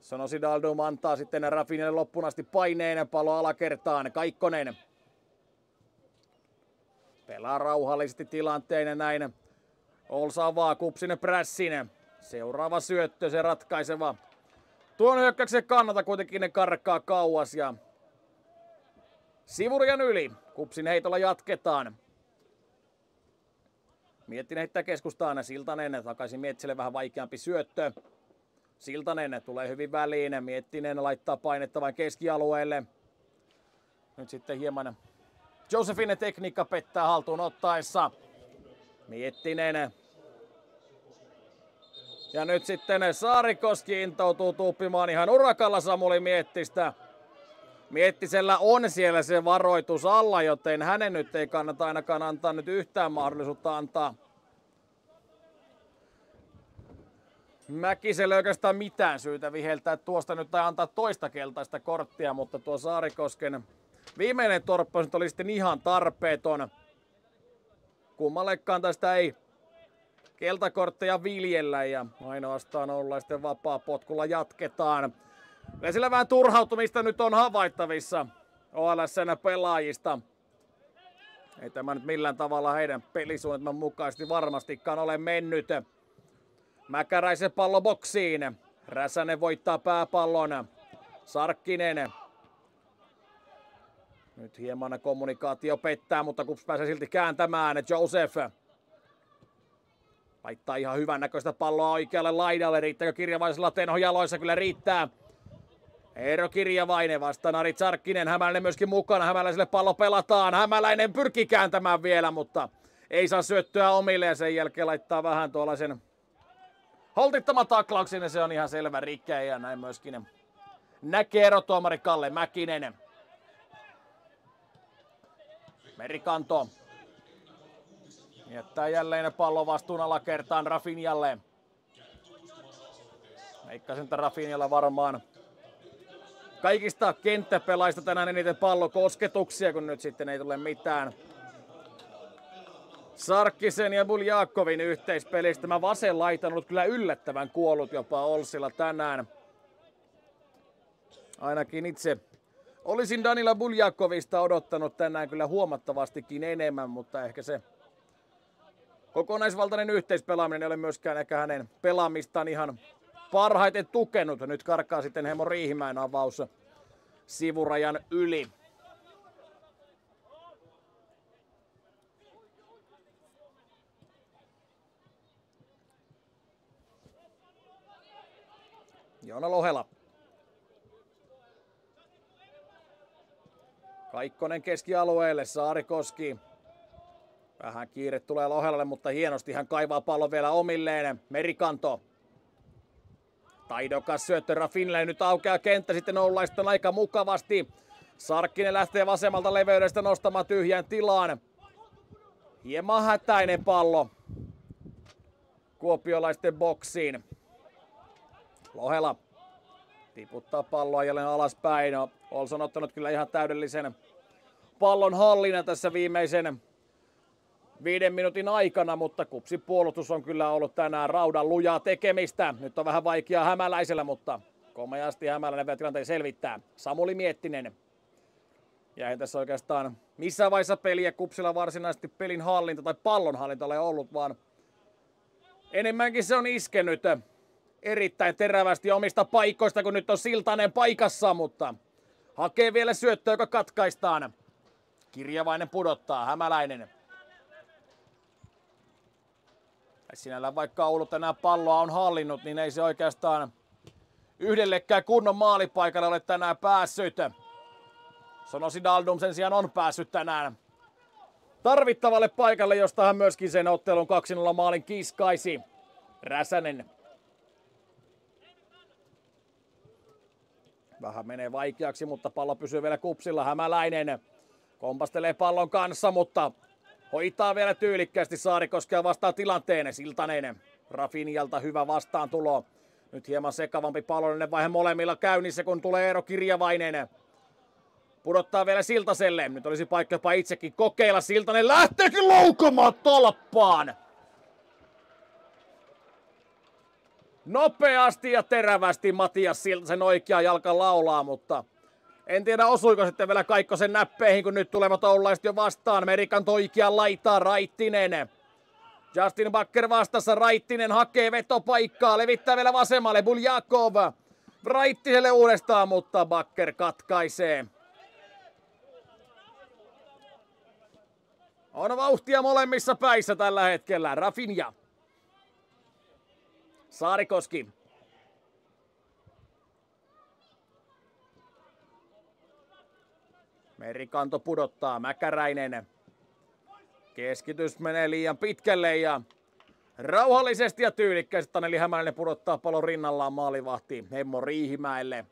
Sonosi Daldum antaa sitten Rafinille loppuun asti paineen palo alakertaan. Kaikkonen pelaa rauhallisesti tilanteen näin. Olsa avaa Kupsinen prässin. Seuraava syöttö, se ratkaiseva. Tuon hyökkäyksen kannalta kuitenkin ne karkkaa kauas ja Sivurian yli. Kupsin heitolla jatketaan. Miettinen heittää keskustaan. Siltanen takaisin Miettiselle vähän vaikeampi syöttö. Siltanen tulee hyvin väliin. Miettinen laittaa painetta vain keskialueelle. Nyt sitten hieman Josephine tekniikka pettää haltuun ottaessa. Miettinen ja nyt sitten Saarikoski intoutuu tuuppimaan ihan urakalla Samuli Miettistä. Miettisellä on siellä se varoitus alla, joten hänen nyt ei kannata ainakaan antaa nyt yhtään mahdollisuutta antaa. Mäkiselle oikeastaan mitään syytä viheltää tuosta nyt tai antaa toista keltaista korttia, mutta tuo Saarikosken viimeinen torppaus oli sitten ihan tarpeeton. Kummallekaan tästä ei keltakortteja viljellä ja ainoastaan sitten vapaa potkulla jatketaan. Ja sillä vähän turhautumista nyt on havaittavissa OLSN pelaajista. Ei tämä nyt millään tavalla heidän pelisuunnitelman mukaisesti varmastikaan ole mennyt. Mäkäräisen pallo boksiin. Räsänen voittaa pääpallon. Sarkkinen. Nyt hieman kommunikaatio pettää, mutta Kups pääsee silti kääntämään. Joseph Laittaa ihan hyvän näköistä palloa oikealle laidalle. Riittääkö kirjavaisella Tenho jaloissa? Kyllä riittää. Eero Kirjavainen vastaan Ari Sarkkinen. Hämäläinen myöskin mukana. Hämäläiselle pallo pelataan. Hämäläinen pyrkii kääntämään vielä, mutta ei saa syöttöä omille ja sen jälkeen laittaa vähän tuollaisen holtittoman taklauksen ja se on ihan selvä rikkeä ja näin myöskin näkee erotuomari Kalle Mäkinen. Merikanto Jättää jälleen pallo vastuun alakertaan Rafinjalle. Veikkasin, että Rafinjalla varmaan kaikista kenttäpelaista tänään eniten pallokosketuksia, kun nyt sitten ei tule mitään. Sarkkisen ja Buljakovin yhteispelistä. Tämä vasen laita on ollut kyllä yllättävän kuollut jopa Olsilla tänään. Ainakin itse olisin Danila Buljakovista odottanut tänään kyllä huomattavastikin enemmän, mutta ehkä se kokonaisvaltainen yhteispelaaminen ei ole myöskään ehkä hänen pelaamistaan ihan parhaiten tukenut. Nyt karkaa sitten Hemo Riihimäen avaus sivurajan yli. Joona Lohela. Kaikkonen keskialueelle, Saarikoski. Vähän kiire tulee Lohelalle, mutta hienosti hän kaivaa pallon vielä omilleen. Merikanto. Taidokas syöttö Rafinille. Nyt aukeaa kenttä sitten Oulaisten aika mukavasti. Sarkkinen lähtee vasemmalta leveydestä nostamaan tyhjän tilaan. Hieman hätäinen pallo. Kuopiolaisten boksiin. Lohela tiputtaa palloa jälleen alaspäin. No, Olson ottanut kyllä ihan täydellisen pallon hallina tässä viimeisen viiden minuutin aikana, mutta kupsi puolustus on kyllä ollut tänään raudan lujaa tekemistä. Nyt on vähän vaikeaa hämäläisellä, mutta komeasti hämäläinen vielä tilanteen selvittää. Samuli Miettinen. Ja ei tässä oikeastaan missään vaiheessa peliä kupsilla varsinaisesti pelin hallinta tai pallon hallinta ole ollut, vaan enemmänkin se on iskenyt erittäin terävästi omista paikoista, kun nyt on Siltanen paikassa, mutta hakee vielä syöttö, joka katkaistaan. Kirjavainen pudottaa, Hämäläinen. Sinällään vaikka Oulu tänään palloa on hallinnut, niin ei se oikeastaan yhdellekään kunnon maalipaikalle ole tänään päässyt. Sonosi Daldum sen sijaan on päässyt tänään tarvittavalle paikalle, josta hän myöskin sen ottelun 2-0 maalin kiskaisi. Räsänen Vähän menee vaikeaksi, mutta pallo pysyy vielä kupsilla. Hämäläinen kompastelee pallon kanssa, mutta hoitaa vielä tyylikkäästi Saarikoskea vastaan tilanteen. Siltanen Rafinialta hyvä vastaan tulo. Nyt hieman sekavampi pallollinen vaihe molemmilla käynnissä, kun tulee Eero Kirjavainen. Pudottaa vielä Siltaselle. Nyt olisi paikka jopa itsekin kokeilla. Siltanen lähteekin loukomaan tolppaan. Nopeasti ja terävästi Matias sen oikea jalka laulaa, mutta en tiedä osuiko sitten vielä Kaikkosen näppeihin, kun nyt tulevat oululaiset jo vastaan. Merikan oikea laitaa Raittinen. Justin Bakker vastassa, Raittinen hakee vetopaikkaa, levittää vielä vasemmalle, Buljakov. Raittiselle uudestaan, mutta Bakker katkaisee. On vauhtia molemmissa päissä tällä hetkellä. Rafinha Saarikoski. Merikanto pudottaa. Mäkäräinen. Keskitys menee liian pitkälle ja rauhallisesti ja tyylikkästi Taneli Hämäläinen pudottaa palon rinnallaan maalivahti Hemmo Riihimäelle.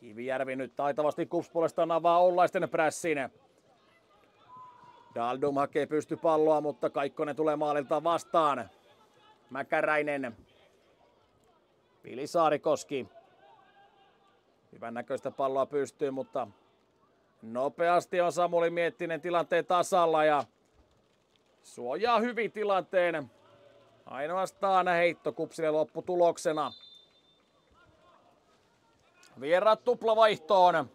Kivijärvi nyt taitavasti kups puolestaan avaa Oulaisten prässin. Daldum hakee pystypalloa, mutta Kaikkonen tulee maalilta vastaan. Mäkäräinen. Vili Saarikoski. Hyvän näköistä palloa pystyy, mutta nopeasti on Samuli Miettinen tilanteen tasalla ja suojaa hyvin tilanteen. Ainoastaan heitto kupsille lopputuloksena. Vieraat tuplavaihtoon.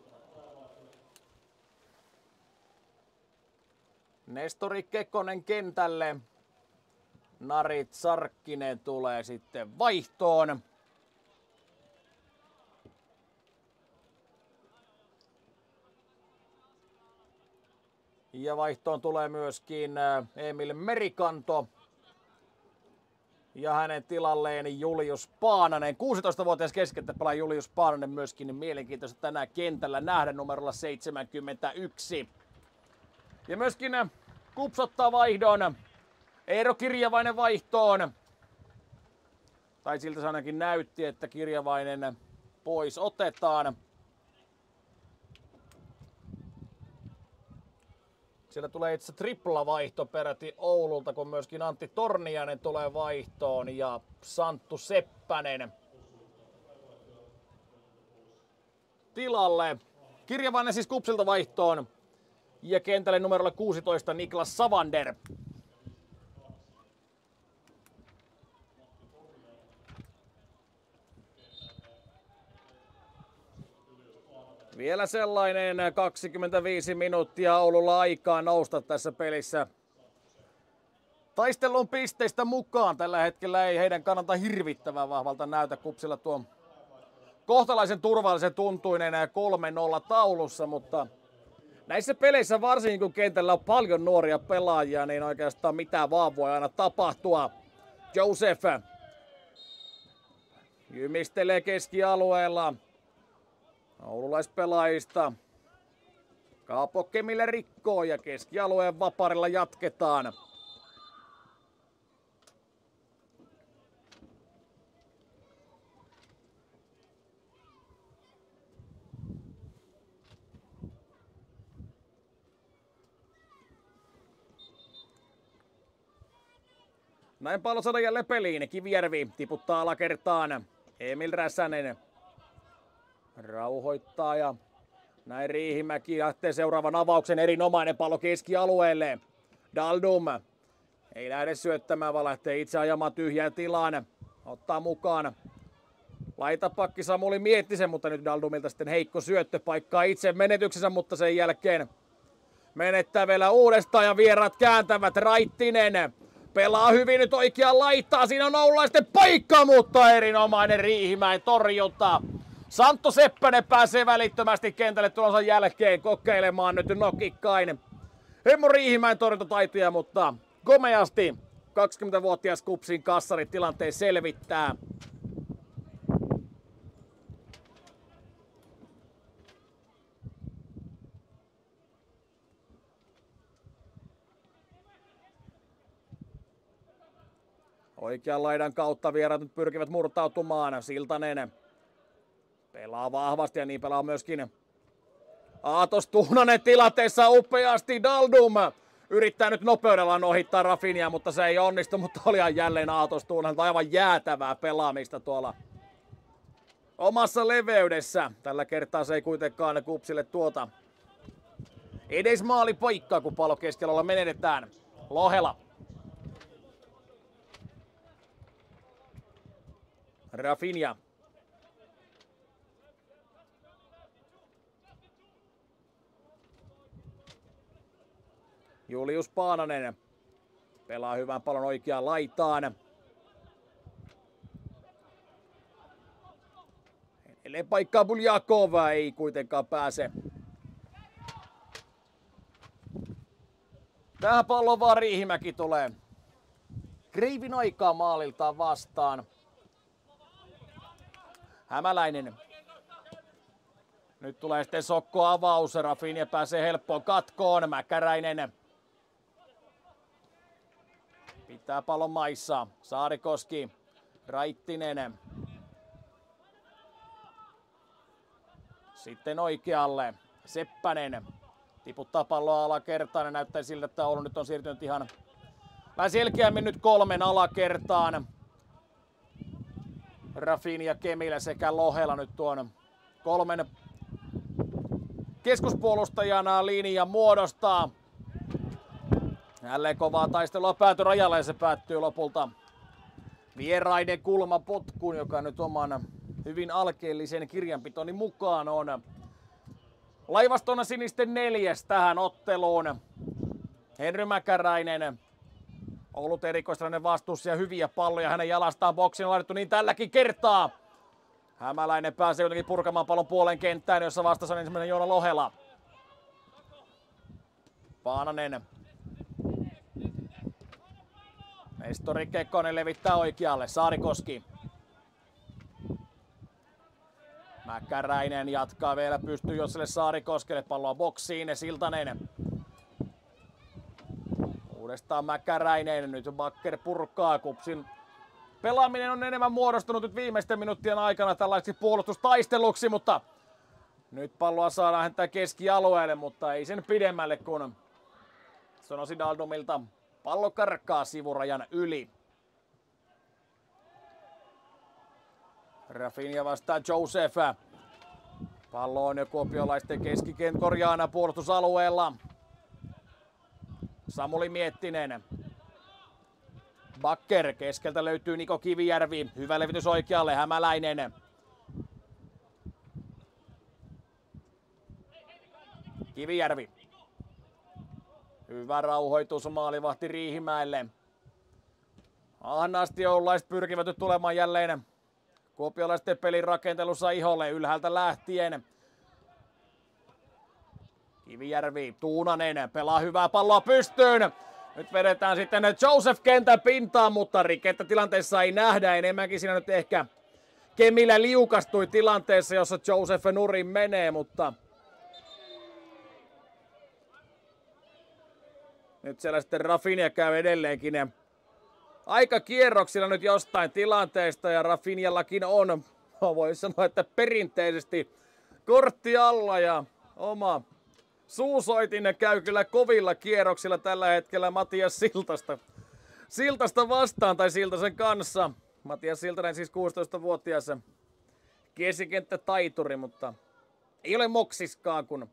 Nestori Kekkonen kentälle. Narit Sarkkinen tulee sitten vaihtoon. Ja vaihtoon tulee myöskin äh, Emil Merikanto ja hänen tilalleen Julius Paananen. 16-vuotias pelaa Julius Paananen myöskin, mielenkiintoista tänään kentällä nähdä numerolla 71. Ja myöskin äh, kupsottaa vaihdon. Eero Kirjavainen vaihtoon. Tai siltä se ainakin näytti, että Kirjavainen pois otetaan. Siellä tulee itse tripla vaihto peräti Oululta, kun myöskin Antti Tornianen tulee vaihtoon ja Santtu Seppänen tilalle. Kirjavainen siis kupsilta vaihtoon ja kentälle numerolle 16 Niklas Savander. Vielä sellainen 25 minuuttia Oululla aikaa nousta tässä pelissä. Taistelun pisteistä mukaan tällä hetkellä ei heidän kannalta hirvittävän vahvalta näytä kupsilla tuo kohtalaisen turvallisen tuntuinen 3-0 taulussa, mutta näissä peleissä varsinkin kun kentällä on paljon nuoria pelaajia, niin oikeastaan mitä vaan voi aina tapahtua. Joseph jymistelee keskialueella. Oululaispelaajista. Kaapo Kemille rikkoo ja keskialueen vaparilla jatketaan. Näin pallo saada jälleen peliin. Kivijärvi tiputtaa alakertaan. Emil Räsänen rauhoittaa ja näin Riihimäki lähtee seuraavan avauksen erinomainen pallo keskialueelle. Daldum ei lähde syöttämään, vaan lähtee itse ajamaan tyhjään tilaan. Ottaa mukaan Laitapakki Samuli mietti sen, mutta nyt Daldumilta sitten heikko syöttö paikkaa itse menetyksensä, mutta sen jälkeen menettää vielä uudestaan ja vierat kääntävät Raittinen. Pelaa hyvin nyt oikea laittaa, siinä on Oulaisten paikka, mutta erinomainen Riihimäen torjunta. Santto Seppänen pääsee välittömästi kentälle tulonsa jälkeen kokeilemaan nyt nokikkain. Hemmo Riihimäen torjuntataitoja, mutta komeasti 20-vuotias Kupsin kassari tilanteen selvittää. Oikean laidan kautta vierat nyt pyrkivät murtautumaan. Siltanen pelaa vahvasti ja niin pelaa myöskin Aatos Tuhnanen tilanteessa upeasti. Daldum yrittää nyt nopeudella ohittaa Rafinia, mutta se ei onnistu, mutta oli jälleen Aatos Tuhnanen aivan jäätävää pelaamista tuolla omassa leveydessä. Tällä kertaa se ei kuitenkaan kupsille tuota edes maalipaikkaa, kun pallo keskellä menetetään. Lohela Rafinha. Julius Paananen pelaa hyvän palon oikeaan laitaan. Edelleen paikkaa Buljakova ei kuitenkaan pääse. Tähän pallon vaan Riihimäki tulee. Kreivin aikaa maaliltaan vastaan. Hämäläinen. Nyt tulee sitten Sokko avaus. Rafinha pääsee helppoon katkoon. Mäkäräinen. Pitää pallon maissa. Saarikoski. Raittinen. Sitten oikealle. Seppänen. Tiputtaa palloa alakertaan ja näyttää siltä, että Oulu nyt on siirtynyt ihan vähän selkeämmin nyt kolmen alakertaan. Rafin ja Kemilä sekä Lohela nyt tuon kolmen keskuspuolustajana linja muodostaa. Jälleen kovaa taistelua pääty rajalle ja se päättyy lopulta vieraiden kulmapotkuun, joka nyt oman hyvin alkeellisen kirjanpitoni mukaan on. Laivastona sinisten neljäs tähän otteluun. Henry Mäkäräinen ollut erikoistrainen vastuussa ja hyviä palloja hänen jalastaan boksiin on laitettu niin tälläkin kertaa. Hämäläinen pääsee jotenkin purkamaan pallon puolen kenttään, jossa vastassa on ensimmäinen Joona Lohela. Paananen. Nestori Kekkonen levittää oikealle. Saarikoski. Mäkäräinen jatkaa vielä, pystyy Josselle Saarikoskelle. Palloa boksiin Siltanen Uudestaan Mäkäräinen, nyt Bakker purkaa kupsin. Pelaaminen on enemmän muodostunut nyt viimeisten minuuttien aikana tällaiseksi puolustustaisteluksi, mutta nyt palloa saadaan häntää keskialueelle, mutta ei sen pidemmälle, kun sanoisi Daldumilta pallo karkaa sivurajan yli. Rafinha vastaa Joseph. Pallo on jo kuopiolaisten keskikent korjaana puolustusalueella. Samuli Miettinen. Bakker keskeltä löytyy Niko Kivijärvi. Hyvä levitys oikealle. Hämäläinen. Kivijärvi. Hyvä rauhoitus maalivahti Riihimäelle. Ahnaasti joululaiset pyrkivät nyt tulemaan jälleen kuopiolaisten pelin rakentelussa iholle ylhäältä lähtien. Kivijärvi, Tuunanen pelaa hyvää palloa pystyyn. Nyt vedetään sitten Joseph kentän pintaan, mutta rikettä tilanteessa ei nähdä. Enemmänkin siinä nyt ehkä Kemillä liukastui tilanteessa, jossa Joseph nurin menee, mutta nyt siellä sitten Rafinha käy edelleenkin aika kierroksilla nyt jostain tilanteesta ja Rafinjallakin on, [LAUGHS] voi sanoa, että perinteisesti kortti alla ja oma Suusoitinen käy kyllä kovilla kierroksilla tällä hetkellä Matias Siltasta Siltasta vastaan tai Siltasen kanssa. Matias Siltanen siis 16-vuotias kesikenttä taituri, mutta ei ole moksiskaan, kun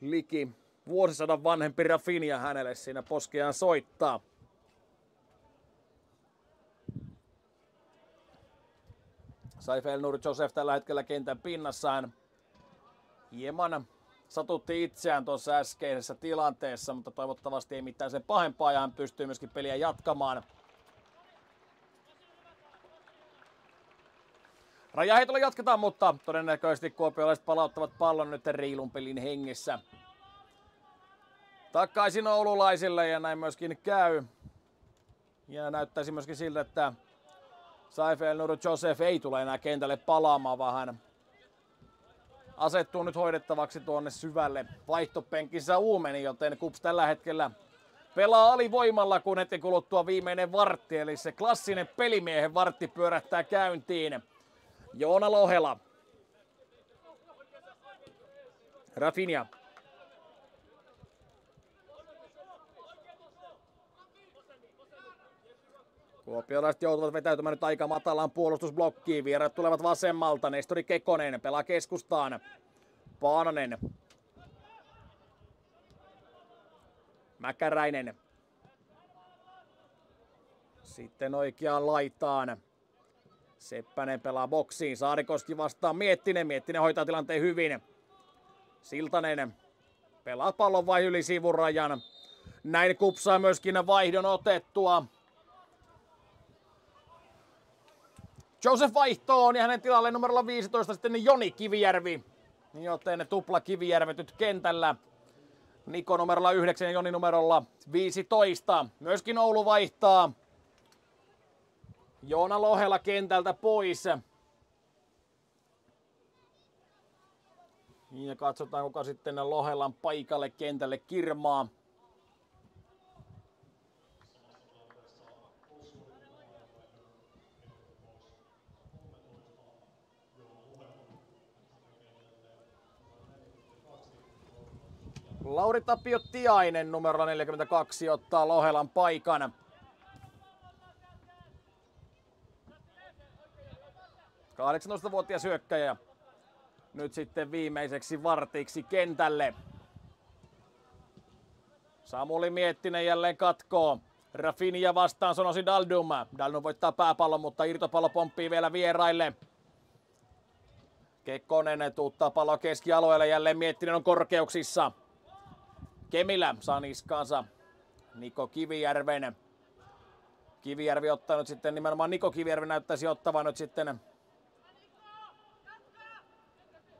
liki vuosisadan vanhempi Rafinha hänelle siinä poskeaan soittaa. Saifel Nur Joseph tällä hetkellä kentän pinnassaan. Hieman satutti itseään tuossa äskeisessä tilanteessa, mutta toivottavasti ei mitään sen pahempaa ja hän pystyy myöskin peliä jatkamaan. Rajaheitolla jatketaan, mutta todennäköisesti kuopiolaiset palauttavat pallon nyt reilun pelin hengessä. Takaisin oululaisille ja näin myöskin käy. Ja näyttäisi myöskin siltä, että Saifel Nuru Joseph ei tule enää kentälle palaamaan, vaan hän asettuu nyt hoidettavaksi tuonne syvälle vaihtopenkissä uumeni, joten Kups tällä hetkellä pelaa alivoimalla, kun heti kuluttua viimeinen vartti, eli se klassinen pelimiehen vartti pyörähtää käyntiin. Joona Lohela. Rafinha. Kuopiolaiset joutuvat vetäytymään nyt aika matalaan puolustusblokkiin. Vierat tulevat vasemmalta. Nestori Kekonen pelaa keskustaan. Paananen. Mäkäräinen. Sitten oikeaan laitaan. Seppänen pelaa boksiin. Saarikoski vastaa Miettinen. Miettinen hoitaa tilanteen hyvin. Siltanen pelaa pallon vai yli sivurajan. Näin kupsaa myöskin vaihdon otettua. Joseph vaihtoon ja hänen tilalle numerolla 15 sitten Joni Kivijärvi. Joten tupla Kivijärvi nyt kentällä. Niko numerolla 9 ja Joni numerolla 15. Myöskin Oulu vaihtaa. Joona Lohela kentältä pois. Ja katsotaan kuka sitten Lohelan paikalle kentälle kirmaa. Lauri Tapio Tiainen numero 42 ottaa Lohelan paikan. vuotias hyökkäjä nyt sitten viimeiseksi vartiksi kentälle. Samuli Miettinen jälleen katkoo. Rafinha vastaan sanosi Daldum. Daldum voittaa pääpallon, mutta irtopallo pomppii vielä vieraille. Kekkonen tuuttaa pallo keskialueelle, jälleen Miettinen on korkeuksissa. Kemilä saa niskaansa Niko Kivijärven. Kivijärvi ottaa nyt sitten nimenomaan Niko Kivijärvi näyttäisi ottavan nyt sitten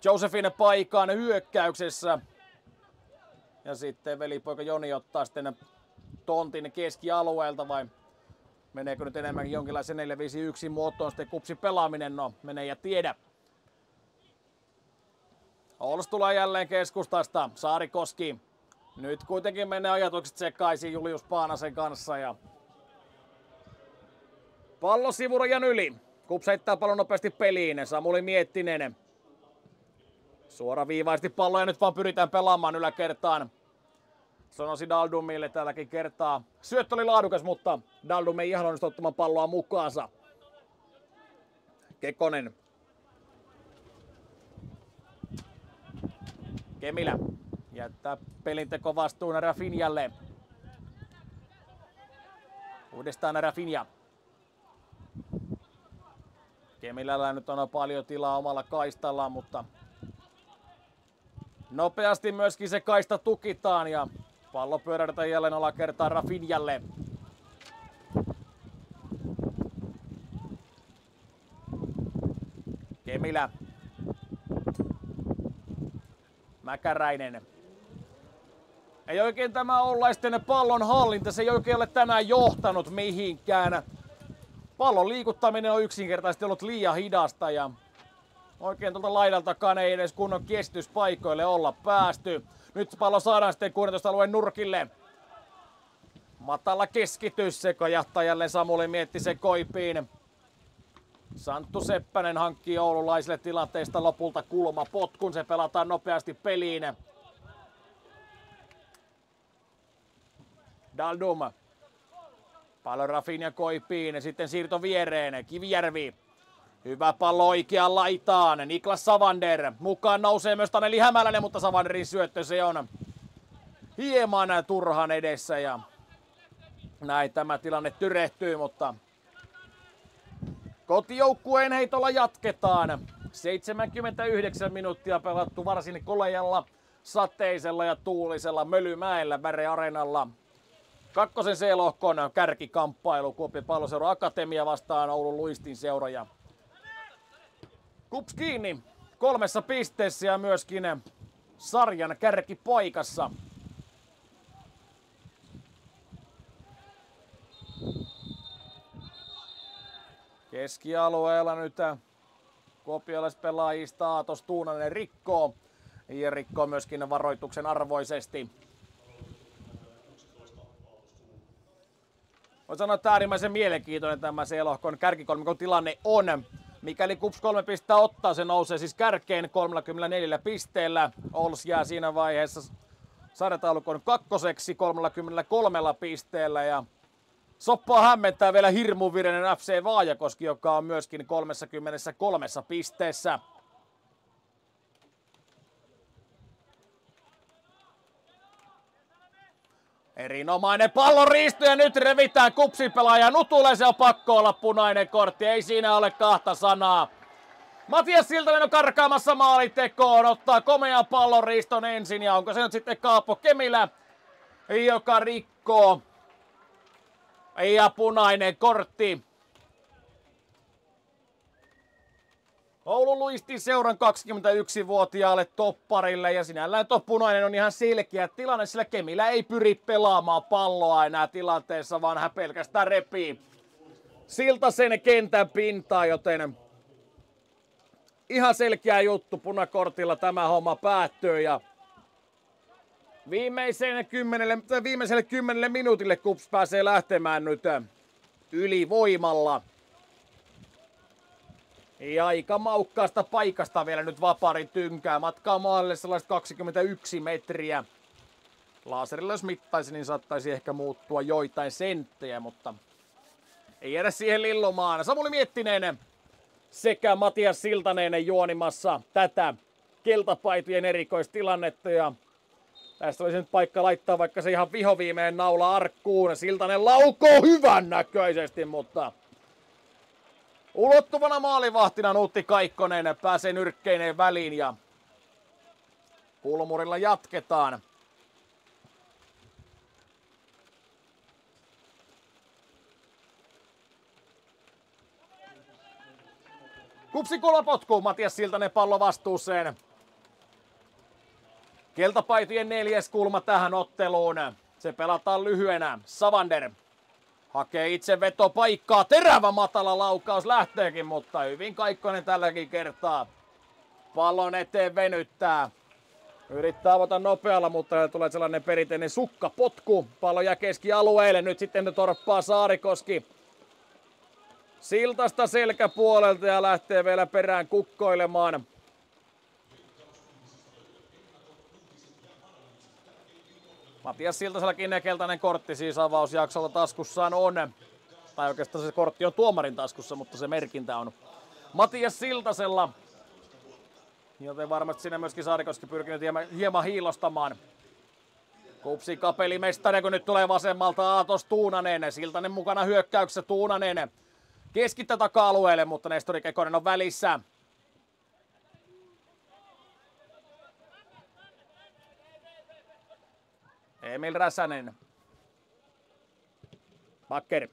Josefin paikan hyökkäyksessä. Ja sitten velipoika Joni ottaa sitten tontin keskialueelta vai meneekö nyt enemmänkin jonkinlaisen 4-5-1 muotoon sitten kupsi pelaaminen? No, menee ja tiedä. Ols tulee jälleen keskustasta. Saarikoski nyt kuitenkin menee ajatukset sekaisin Julius Paanasen kanssa ja pallo sivurajan yli. Kups heittää pallon nopeasti peliin. Samuli Miettinen. Suora viivaisesti pallo ja nyt vaan pyritään pelaamaan yläkertaan. Sanoisi Daldumille tälläkin kertaa. Syöttö oli laadukas, mutta Daldum ei ihan onnistu ottamaan palloa mukaansa. Kekonen. Kemilä Jättää pelinteko vastuun Rafinjalle. Uudestaan Rafinja. Kemilällä nyt on paljon tilaa omalla kaistallaan, mutta nopeasti myöskin se kaista tukitaan ja pallo pyöräytetään jälleen alakertaan Rafinjalle. Kemilä. Mäkäräinen. Ei oikein tämä ollaisten pallon hallinta, se ei oikein ole tänään johtanut mihinkään. Pallon liikuttaminen on yksinkertaisesti ollut liian hidasta ja oikein tuolta laidaltakaan ei edes kunnon kestyspaikoille olla päästy. Nyt pallo saadaan sitten 16 alueen nurkille. Matala keskitys, se kajahtaa jälleen Samuli mietti se koipiin. Santtu Seppänen hankkii oululaisille tilanteesta lopulta kulma potkun, se pelataan nopeasti peliin. Daldum Pallo Rafinha koipiin ja sitten siirto viereen. Kivijärvi. Hyvä pallo oikeaan laitaan. Niklas Savander. Mukaan nousee myös Taneli Hämäläinen, mutta Savanderin syöttö se on hieman turhan edessä ja näin tämä tilanne tyrehtyy, mutta kotijoukkueen heitolla jatketaan. 79 minuuttia pelattu varsin kolejalla, sateisella ja tuulisella Mölymäellä Väre Areenalla. Kakkosen C-lohkon kärkikamppailu Kuopion palloseura Akatemia vastaan Oulun Luistin seura. Kups kiinni kolmessa pisteessä ja myöskin sarjan kärkipaikassa. Keskialueella nyt kuopiolaispelaajista Aatos Tuunanen rikkoo. Ja rikkoo myöskin varoituksen arvoisesti. Voin sanoa, että äärimmäisen mielenkiintoinen tämä C-lohkon kärkikolmikon tilanne on. Mikäli KUPS 3 pistettä ottaa, se nousee siis kärkeen 34 pisteellä. Ols jää siinä vaiheessa sarjataulukon kakkoseksi 33 pisteellä ja Soppaa hämmentää vielä hirmuvirinen FC Vaajakoski, joka on myöskin 33 pisteessä. Erinomainen palloriisto ja nyt revitään kupsipelaaja Nutulle, se on pakko olla punainen kortti, ei siinä ole kahta sanaa. Matias Siltanen on karkaamassa maalitekoon, ottaa komean palloriiston ensin ja onko se nyt sitten Kaapo Kemilä, joka rikkoo ja punainen kortti. Oulun luisti seuran 21-vuotiaalle topparille ja sinällään tuo punainen on ihan selkeä tilanne, sillä Kemilä ei pyri pelaamaan palloa enää tilanteessa, vaan hän pelkästään repii silta sen kentän pintaa, joten ihan selkeä juttu punakortilla tämä homma päättyy ja Viimeiselle kymmenelle, viimeiselle kymmenelle minuutille Kups pääsee lähtemään nyt ylivoimalla. Ja aika maukkaasta paikasta vielä nyt vaparin tynkää. Matkaa maalle sellaiset 21 metriä. Laaserilla jos mittaisi, niin saattaisi ehkä muuttua joitain senttejä, mutta ei edes siihen lillumaan. Samuli Miettinen sekä Matias Siltanen juonimassa tätä keltapaitujen erikoistilannetta ja Tästä olisi nyt paikka laittaa vaikka se ihan vihoviimeen naula arkkuun. Siltanen laukoo hyvän näköisesti, mutta ulottuvana maalivahtina Nuutti Kaikkonen pääsee nyrkkeineen väliin ja kulmurilla jatketaan. Kupsi potkuu, Matias Siltanen pallo vastuuseen. Keltapaitojen neljäs kulma tähän otteluun. Se pelataan lyhyenä. Savander hakee itse vetopaikkaa. Terävä matala laukaus lähteekin, mutta hyvin Kaikkonen tälläkin kertaa. Pallon eteen venyttää. Yrittää avata nopealla, mutta tulee sellainen perinteinen sukkapotku. Pallo jää keskialueelle. Nyt sitten torppaa Saarikoski. Siltasta selkäpuolelta ja lähtee vielä perään kukkoilemaan. Matias Siltasellakin keltainen kortti siis avausjaksolla taskussaan on. Tai oikeastaan se kortti on tuomarin taskussa, mutta se merkintä on Matias Siltasella. Joten varmasti sinne myöskin Saarikoski pyrkinyt hieman, hieman hiilostamaan. Kupsi kapelimestari, kun nyt tulee vasemmalta Aatos Tuunanen. Siltanen mukana hyökkäyksessä Tuunanen. Keskittä taka-alueelle, mutta Nestori Kekonen on välissä. Emil Räsänen. Bakker.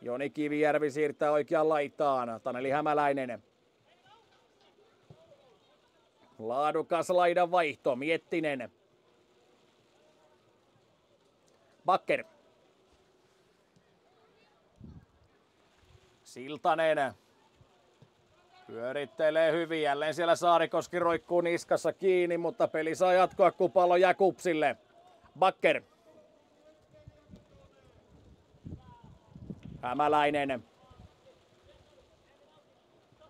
Joni Kivijärvi siirtää oikeaan laitaan. Taneli Hämäläinen. Laadukas laidan vaihto. Miettinen. Bakker. Siltanen. Pyörittelee hyvin. Jälleen siellä Saarikoski roikkuu niskassa kiinni, mutta peli saa jatkoa, kun pallo jää kupsille. Bakker. Hämäläinen.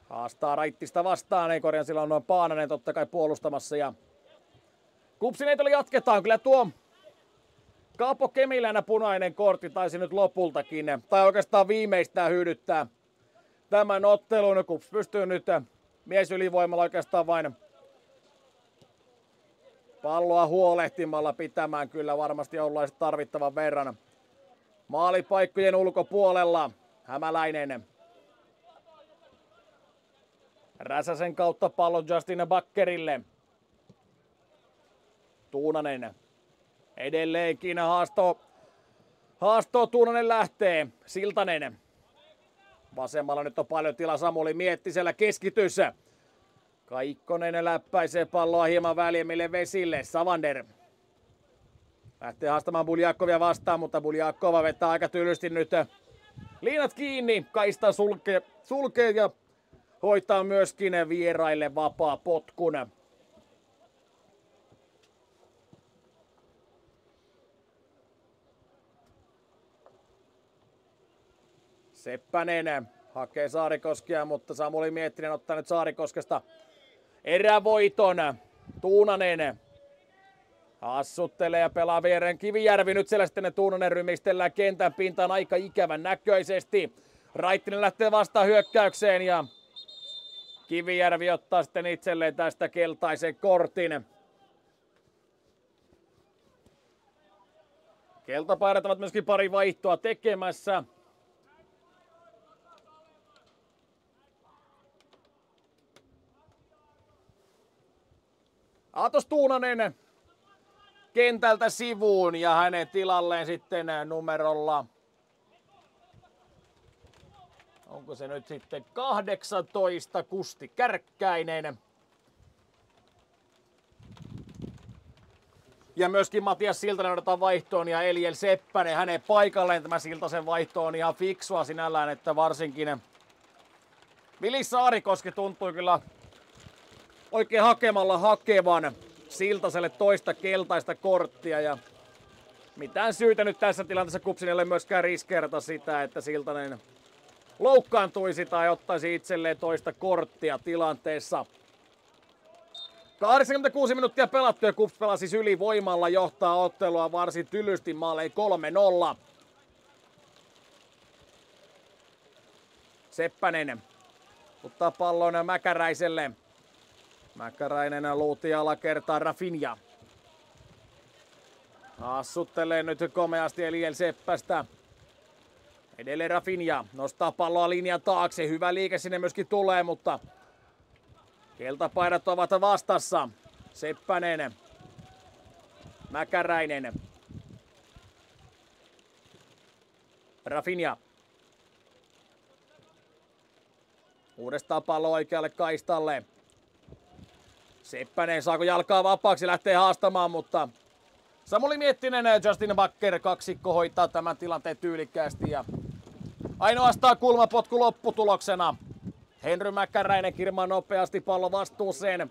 Haastaa raittista vastaan, ei korjan sillä on noin Paananen totta kai puolustamassa ja Kupsin ei jatketaan. Kyllä tuo Kaapo Kemilänä punainen kortti taisi nyt lopultakin, tai oikeastaan viimeistään hyödyttää tämän ottelun. kun pystyy nyt mies ylivoimalla oikeastaan vain palloa huolehtimalla pitämään kyllä varmasti jollain tarvittavan verran. Maalipaikkojen ulkopuolella Hämäläinen. Räsäsen kautta pallo Justin Bakkerille. Tuunanen. Edelleenkin haasto. Haasto Tuunanen lähtee. Siltanen. Vasemmalla nyt on paljon tilaa Samuli Miettisellä keskityssä. Kaikkonen läppäisee palloa hieman väljemmille vesille. Savander. Lähtee haastamaan Buljakovia vastaan, mutta Buljakova vetää aika tylysti nyt liinat kiinni. Kaista sulkee, sulkee ja hoitaa myöskin vieraille vapaa potkun. Seppänen hakee Saarikoskia, mutta Samuli Miettinen ottaa nyt Saarikoskesta erävoiton. Tuunanen hassuttelee ja pelaa viereen Kivijärvi. Nyt siellä sitten Tuunanen rymistellään kentän pintaan aika ikävän näköisesti. Raittinen lähtee vastaan hyökkäykseen ja Kivijärvi ottaa sitten itselleen tästä keltaisen kortin. Keltapaidat ovat myöskin pari vaihtoa tekemässä. Aatos Tuunanen kentältä sivuun ja hänen tilalleen sitten numerolla Onko se nyt sitten 18 Kusti Kärkkäinen. Ja myöskin Matias Siltanen otetaan vaihtoon ja Eliel Seppänen hänen paikalleen. Tämä Siltasen vaihto on ihan fiksua sinällään, että varsinkin Vili Saarikoski tuntui kyllä oikein hakemalla hakevan Siltaselle toista keltaista korttia ja mitään syytä nyt tässä tilanteessa Kupsinille myöskään riskeerata sitä, että Siltanen loukkaantuisi tai ottaisi itselleen toista korttia tilanteessa. 86 minuuttia pelattu ja Kups pelasi siis ylivoimalla, johtaa ottelua varsin tylysti maalei 3-0. Seppänen ottaa pallon Mäkäräiselle. Mäkäräinen luuti alakertaa Rafinha. Assuttelee nyt komeasti Eliel Seppästä. Edelleen Rafinha nostaa palloa linjan taakse. Hyvä liike sinne myöskin tulee, mutta keltapaidat ovat vastassa. Seppänen. Mäkäräinen. Rafinha. Uudestaan pallo oikealle kaistalle. Seppänen saako jalkaa vapaaksi, lähtee haastamaan, mutta Samuli Miettinen ja Justin Bakker kaksikko hoitaa tämän tilanteen tyylikkäästi ja ainoastaan kulmapotku lopputuloksena. Henry Mäkkäräinen kirmaa nopeasti pallo vastuuseen.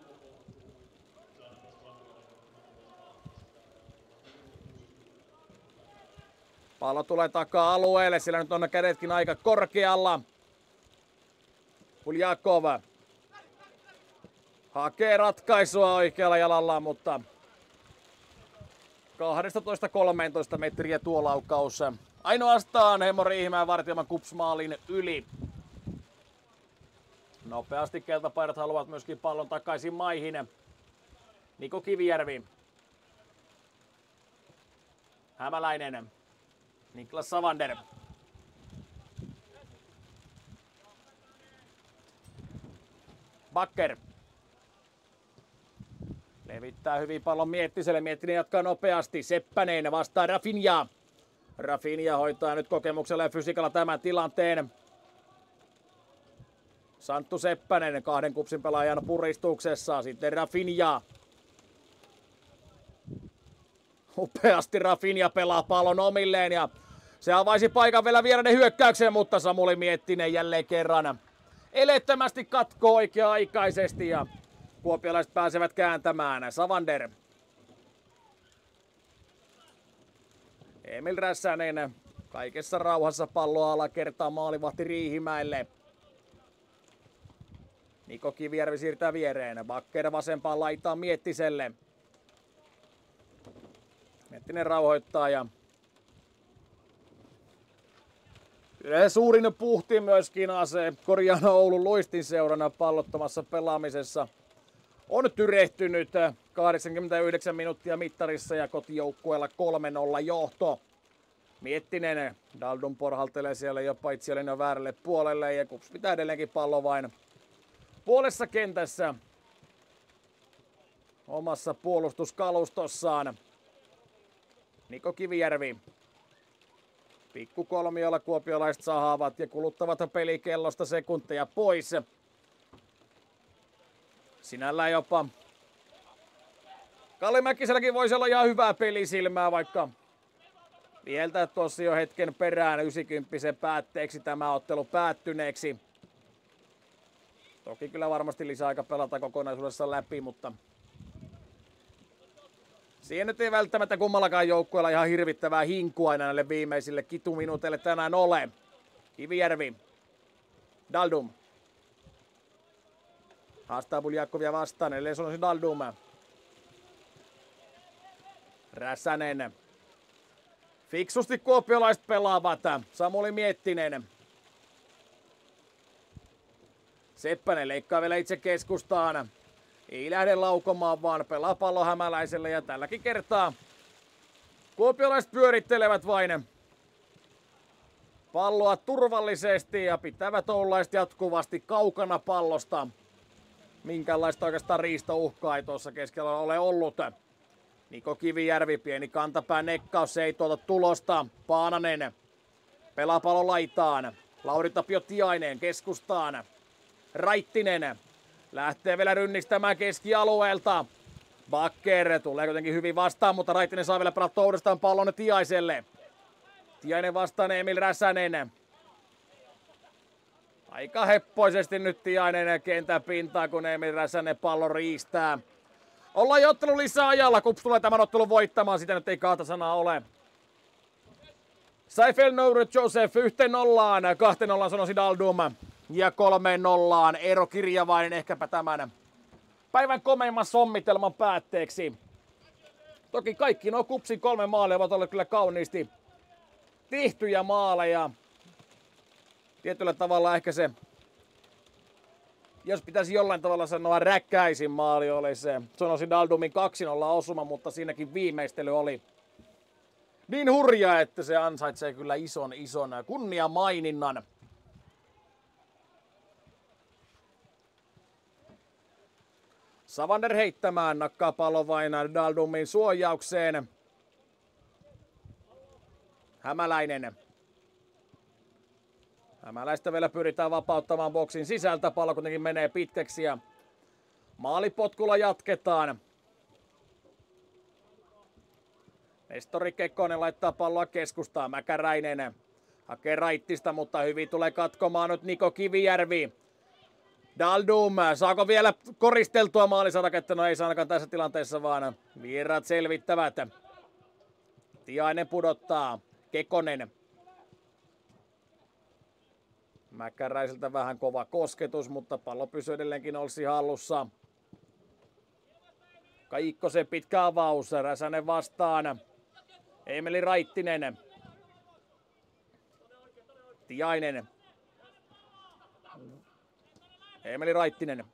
Pallo tulee takaa alueelle, sillä nyt on kädetkin aika korkealla. Puljakov hakee ratkaisua oikealla jalalla, mutta 12-13 metriä tuo laukaus. Ainoastaan Hemo Riihimäen vartioman kupsmaalin yli. Nopeasti keltapaidat haluavat myöskin pallon takaisin maihin. Niko Kivijärvi. Hämäläinen. Niklas Savander. Bakker. Levittää hyvin pallon Miettiselle. Miettinen jatkaa nopeasti. Seppänen vastaa Rafinha. Rafinha hoitaa nyt kokemuksella ja fysiikalla tämän tilanteen. Santtu Seppänen kahden kupsin pelaajan puristuksessa. Sitten Rafinha. Upeasti Rafinha pelaa pallon omilleen ja se avaisi paikan vielä vieraiden hyökkäykseen, mutta Samuli Miettinen jälleen kerran elettömästi katkoo oikea-aikaisesti ja Kuopialaiset pääsevät kääntämään. Savander. Emil Räsänen kaikessa rauhassa palloa alakertaa maalivahti Riihimäelle. Niko Kivijärvi siirtää viereen. Bakker vasempaan laitaan Miettiselle. Miettinen rauhoittaa ja Yleensä suurin puhti myöskin ase korjana Oulun luistin seurana pallottomassa pelaamisessa on tyrehtynyt 89 minuuttia mittarissa ja kotijoukkueella 3-0 johto. Miettinen Daldun porhaltelee siellä jopa itselleen väärälle puolelle ja Kups pitää edelleenkin pallo vain puolessa kentässä omassa puolustuskalustossaan. Niko Kivijärvi. Pikku kolmiolla kuopiolaiset sahaavat ja kuluttavat pelikellosta sekunteja pois. Sinällään jopa Kalle Mäkiselläkin voisi olla ihan hyvää pelisilmää, vaikka Vieltä tosi jo hetken perään 90 päätteeksi tämä ottelu päättyneeksi. Toki kyllä varmasti lisäaika pelata kokonaisuudessa läpi, mutta Siihen nyt ei välttämättä kummallakaan joukkueella ihan hirvittävää hinkua aina näille viimeisille kituminuuteille tänään ole. Kivijärvi. Daldum. Haastaa Buljakovia vastaan, eli se on Daldum. Räsänen. Fiksusti kuopiolaiset pelaavat. Samuli Miettinen. Seppänen leikkaa vielä itse keskustaan. Ei lähde laukomaan, vaan pelaa pallo hämäläiselle ja tälläkin kertaa kuopiolaiset pyörittelevät vain palloa turvallisesti ja pitävät oulaiset jatkuvasti kaukana pallosta. Minkälaista oikeastaan riistouhkaa ei tuossa keskellä ole ollut. Niko Kivijärvi, pieni kantapää nekkaus, ei tuota tulosta. Paananen pelaa pallo laitaan. Lauri Tapio Tiainen keskustaan. Raittinen lähtee vielä rynnistämään keskialueelta. Bakker tulee kuitenkin hyvin vastaan, mutta Raittinen saa vielä pelata uudestaan pallon Tiaiselle. Tiainen vastaan Emil Räsänen. Aika heppoisesti nyt Tiainen kentän pintaa, kun Emil Räsänen pallo riistää. Ollaan jo lisää ajalla, Kups tulee tämän ottelun voittamaan, sitä nyt ei kahta sanaa ole. Seifel Nouret Joseph yhteen nollaan, kahteen nollaan sanoisi Daldum. Ja kolmeen nollaan Eero Kirjavainen ehkäpä tämän päivän komeimman sommitelman päätteeksi. Toki kaikki nuo kupsin kolme maalia ovat olleet kyllä kauniisti tehtyjä maaleja. Tietyllä tavalla ehkä se jos pitäisi jollain tavalla sanoa räkkäisin maali oli se, sanoisin Daldumin 2-0 osuma, mutta siinäkin viimeistely oli niin hurja, että se ansaitsee kyllä ison, ison kunnia maininnan. Savander heittämään, nakkaa pallo vain Daldumin suojaukseen. Hämäläinen Hämäläistä vielä pyritään vapauttamaan boksin sisältä. Pallo kuitenkin menee pitkäksi ja maalipotkulla jatketaan. Nestori Kekkonen laittaa palloa keskustaan. Mäkäräinen hakee raittista, mutta hyvin tulee katkomaan nyt Niko Kivijärvi. Daldum, saako vielä koristeltua maalisaraketta? No ei saa ainakaan tässä tilanteessa, vaan virrat selvittävät. Tiainen pudottaa. Kekonen Mäkäräiseltä vähän kova kosketus, mutta pallo pysyy edelleenkin Olsi hallussa. se pitkä avaus, Räsänen vastaan. Emeli Raittinen. Tiainen. Emeli Raittinen.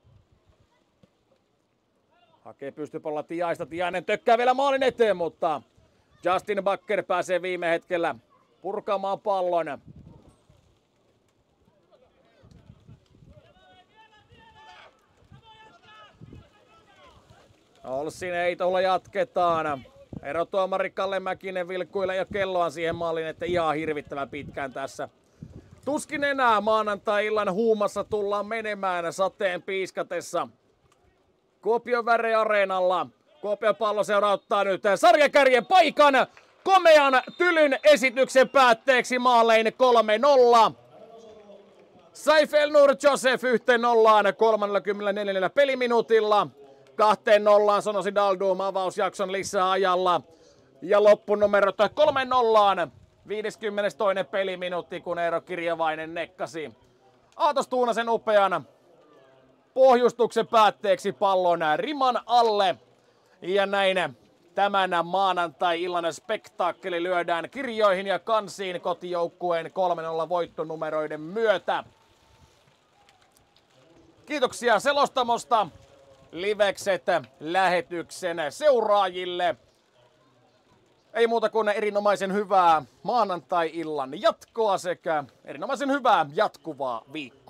Hakee pystypallolla Tiaista. Tiainen tökkää vielä maalin eteen, mutta Justin Bakker pääsee viime hetkellä purkamaan pallon. Olssin ei tuolla jatketaan. Erotuomari Kalle Mäkinen vilkkuilee jo kelloa siihen malliin, että ihan hirvittävän pitkään tässä. Tuskin enää maanantai-illan huumassa tullaan menemään sateen piiskatessa. Kuopion väre areenalla. Kuopion pallo seurauttaa nyt sarjakärjen paikan. Komean tylyn esityksen päätteeksi maalein 3-0. Saifel Nur Josef yhteen nollaan 34. peliminuutilla kahteen nollaan sanoisi Daldum avausjakson lisää ajalla. Ja loppunumerot kolme nollaan. 52. peliminuutti, kun Eero Kirjavainen nekkasi. Aatos Tuunasen upean pohjustuksen päätteeksi pallon riman alle. Ja näin tämän maanantai-illan spektaakkeli lyödään kirjoihin ja kansiin kotijoukkueen 3-0 voittonumeroiden myötä. Kiitoksia selostamosta livekset lähetyksen seuraajille. Ei muuta kuin erinomaisen hyvää maanantai-illan jatkoa sekä erinomaisen hyvää jatkuvaa viikkoa.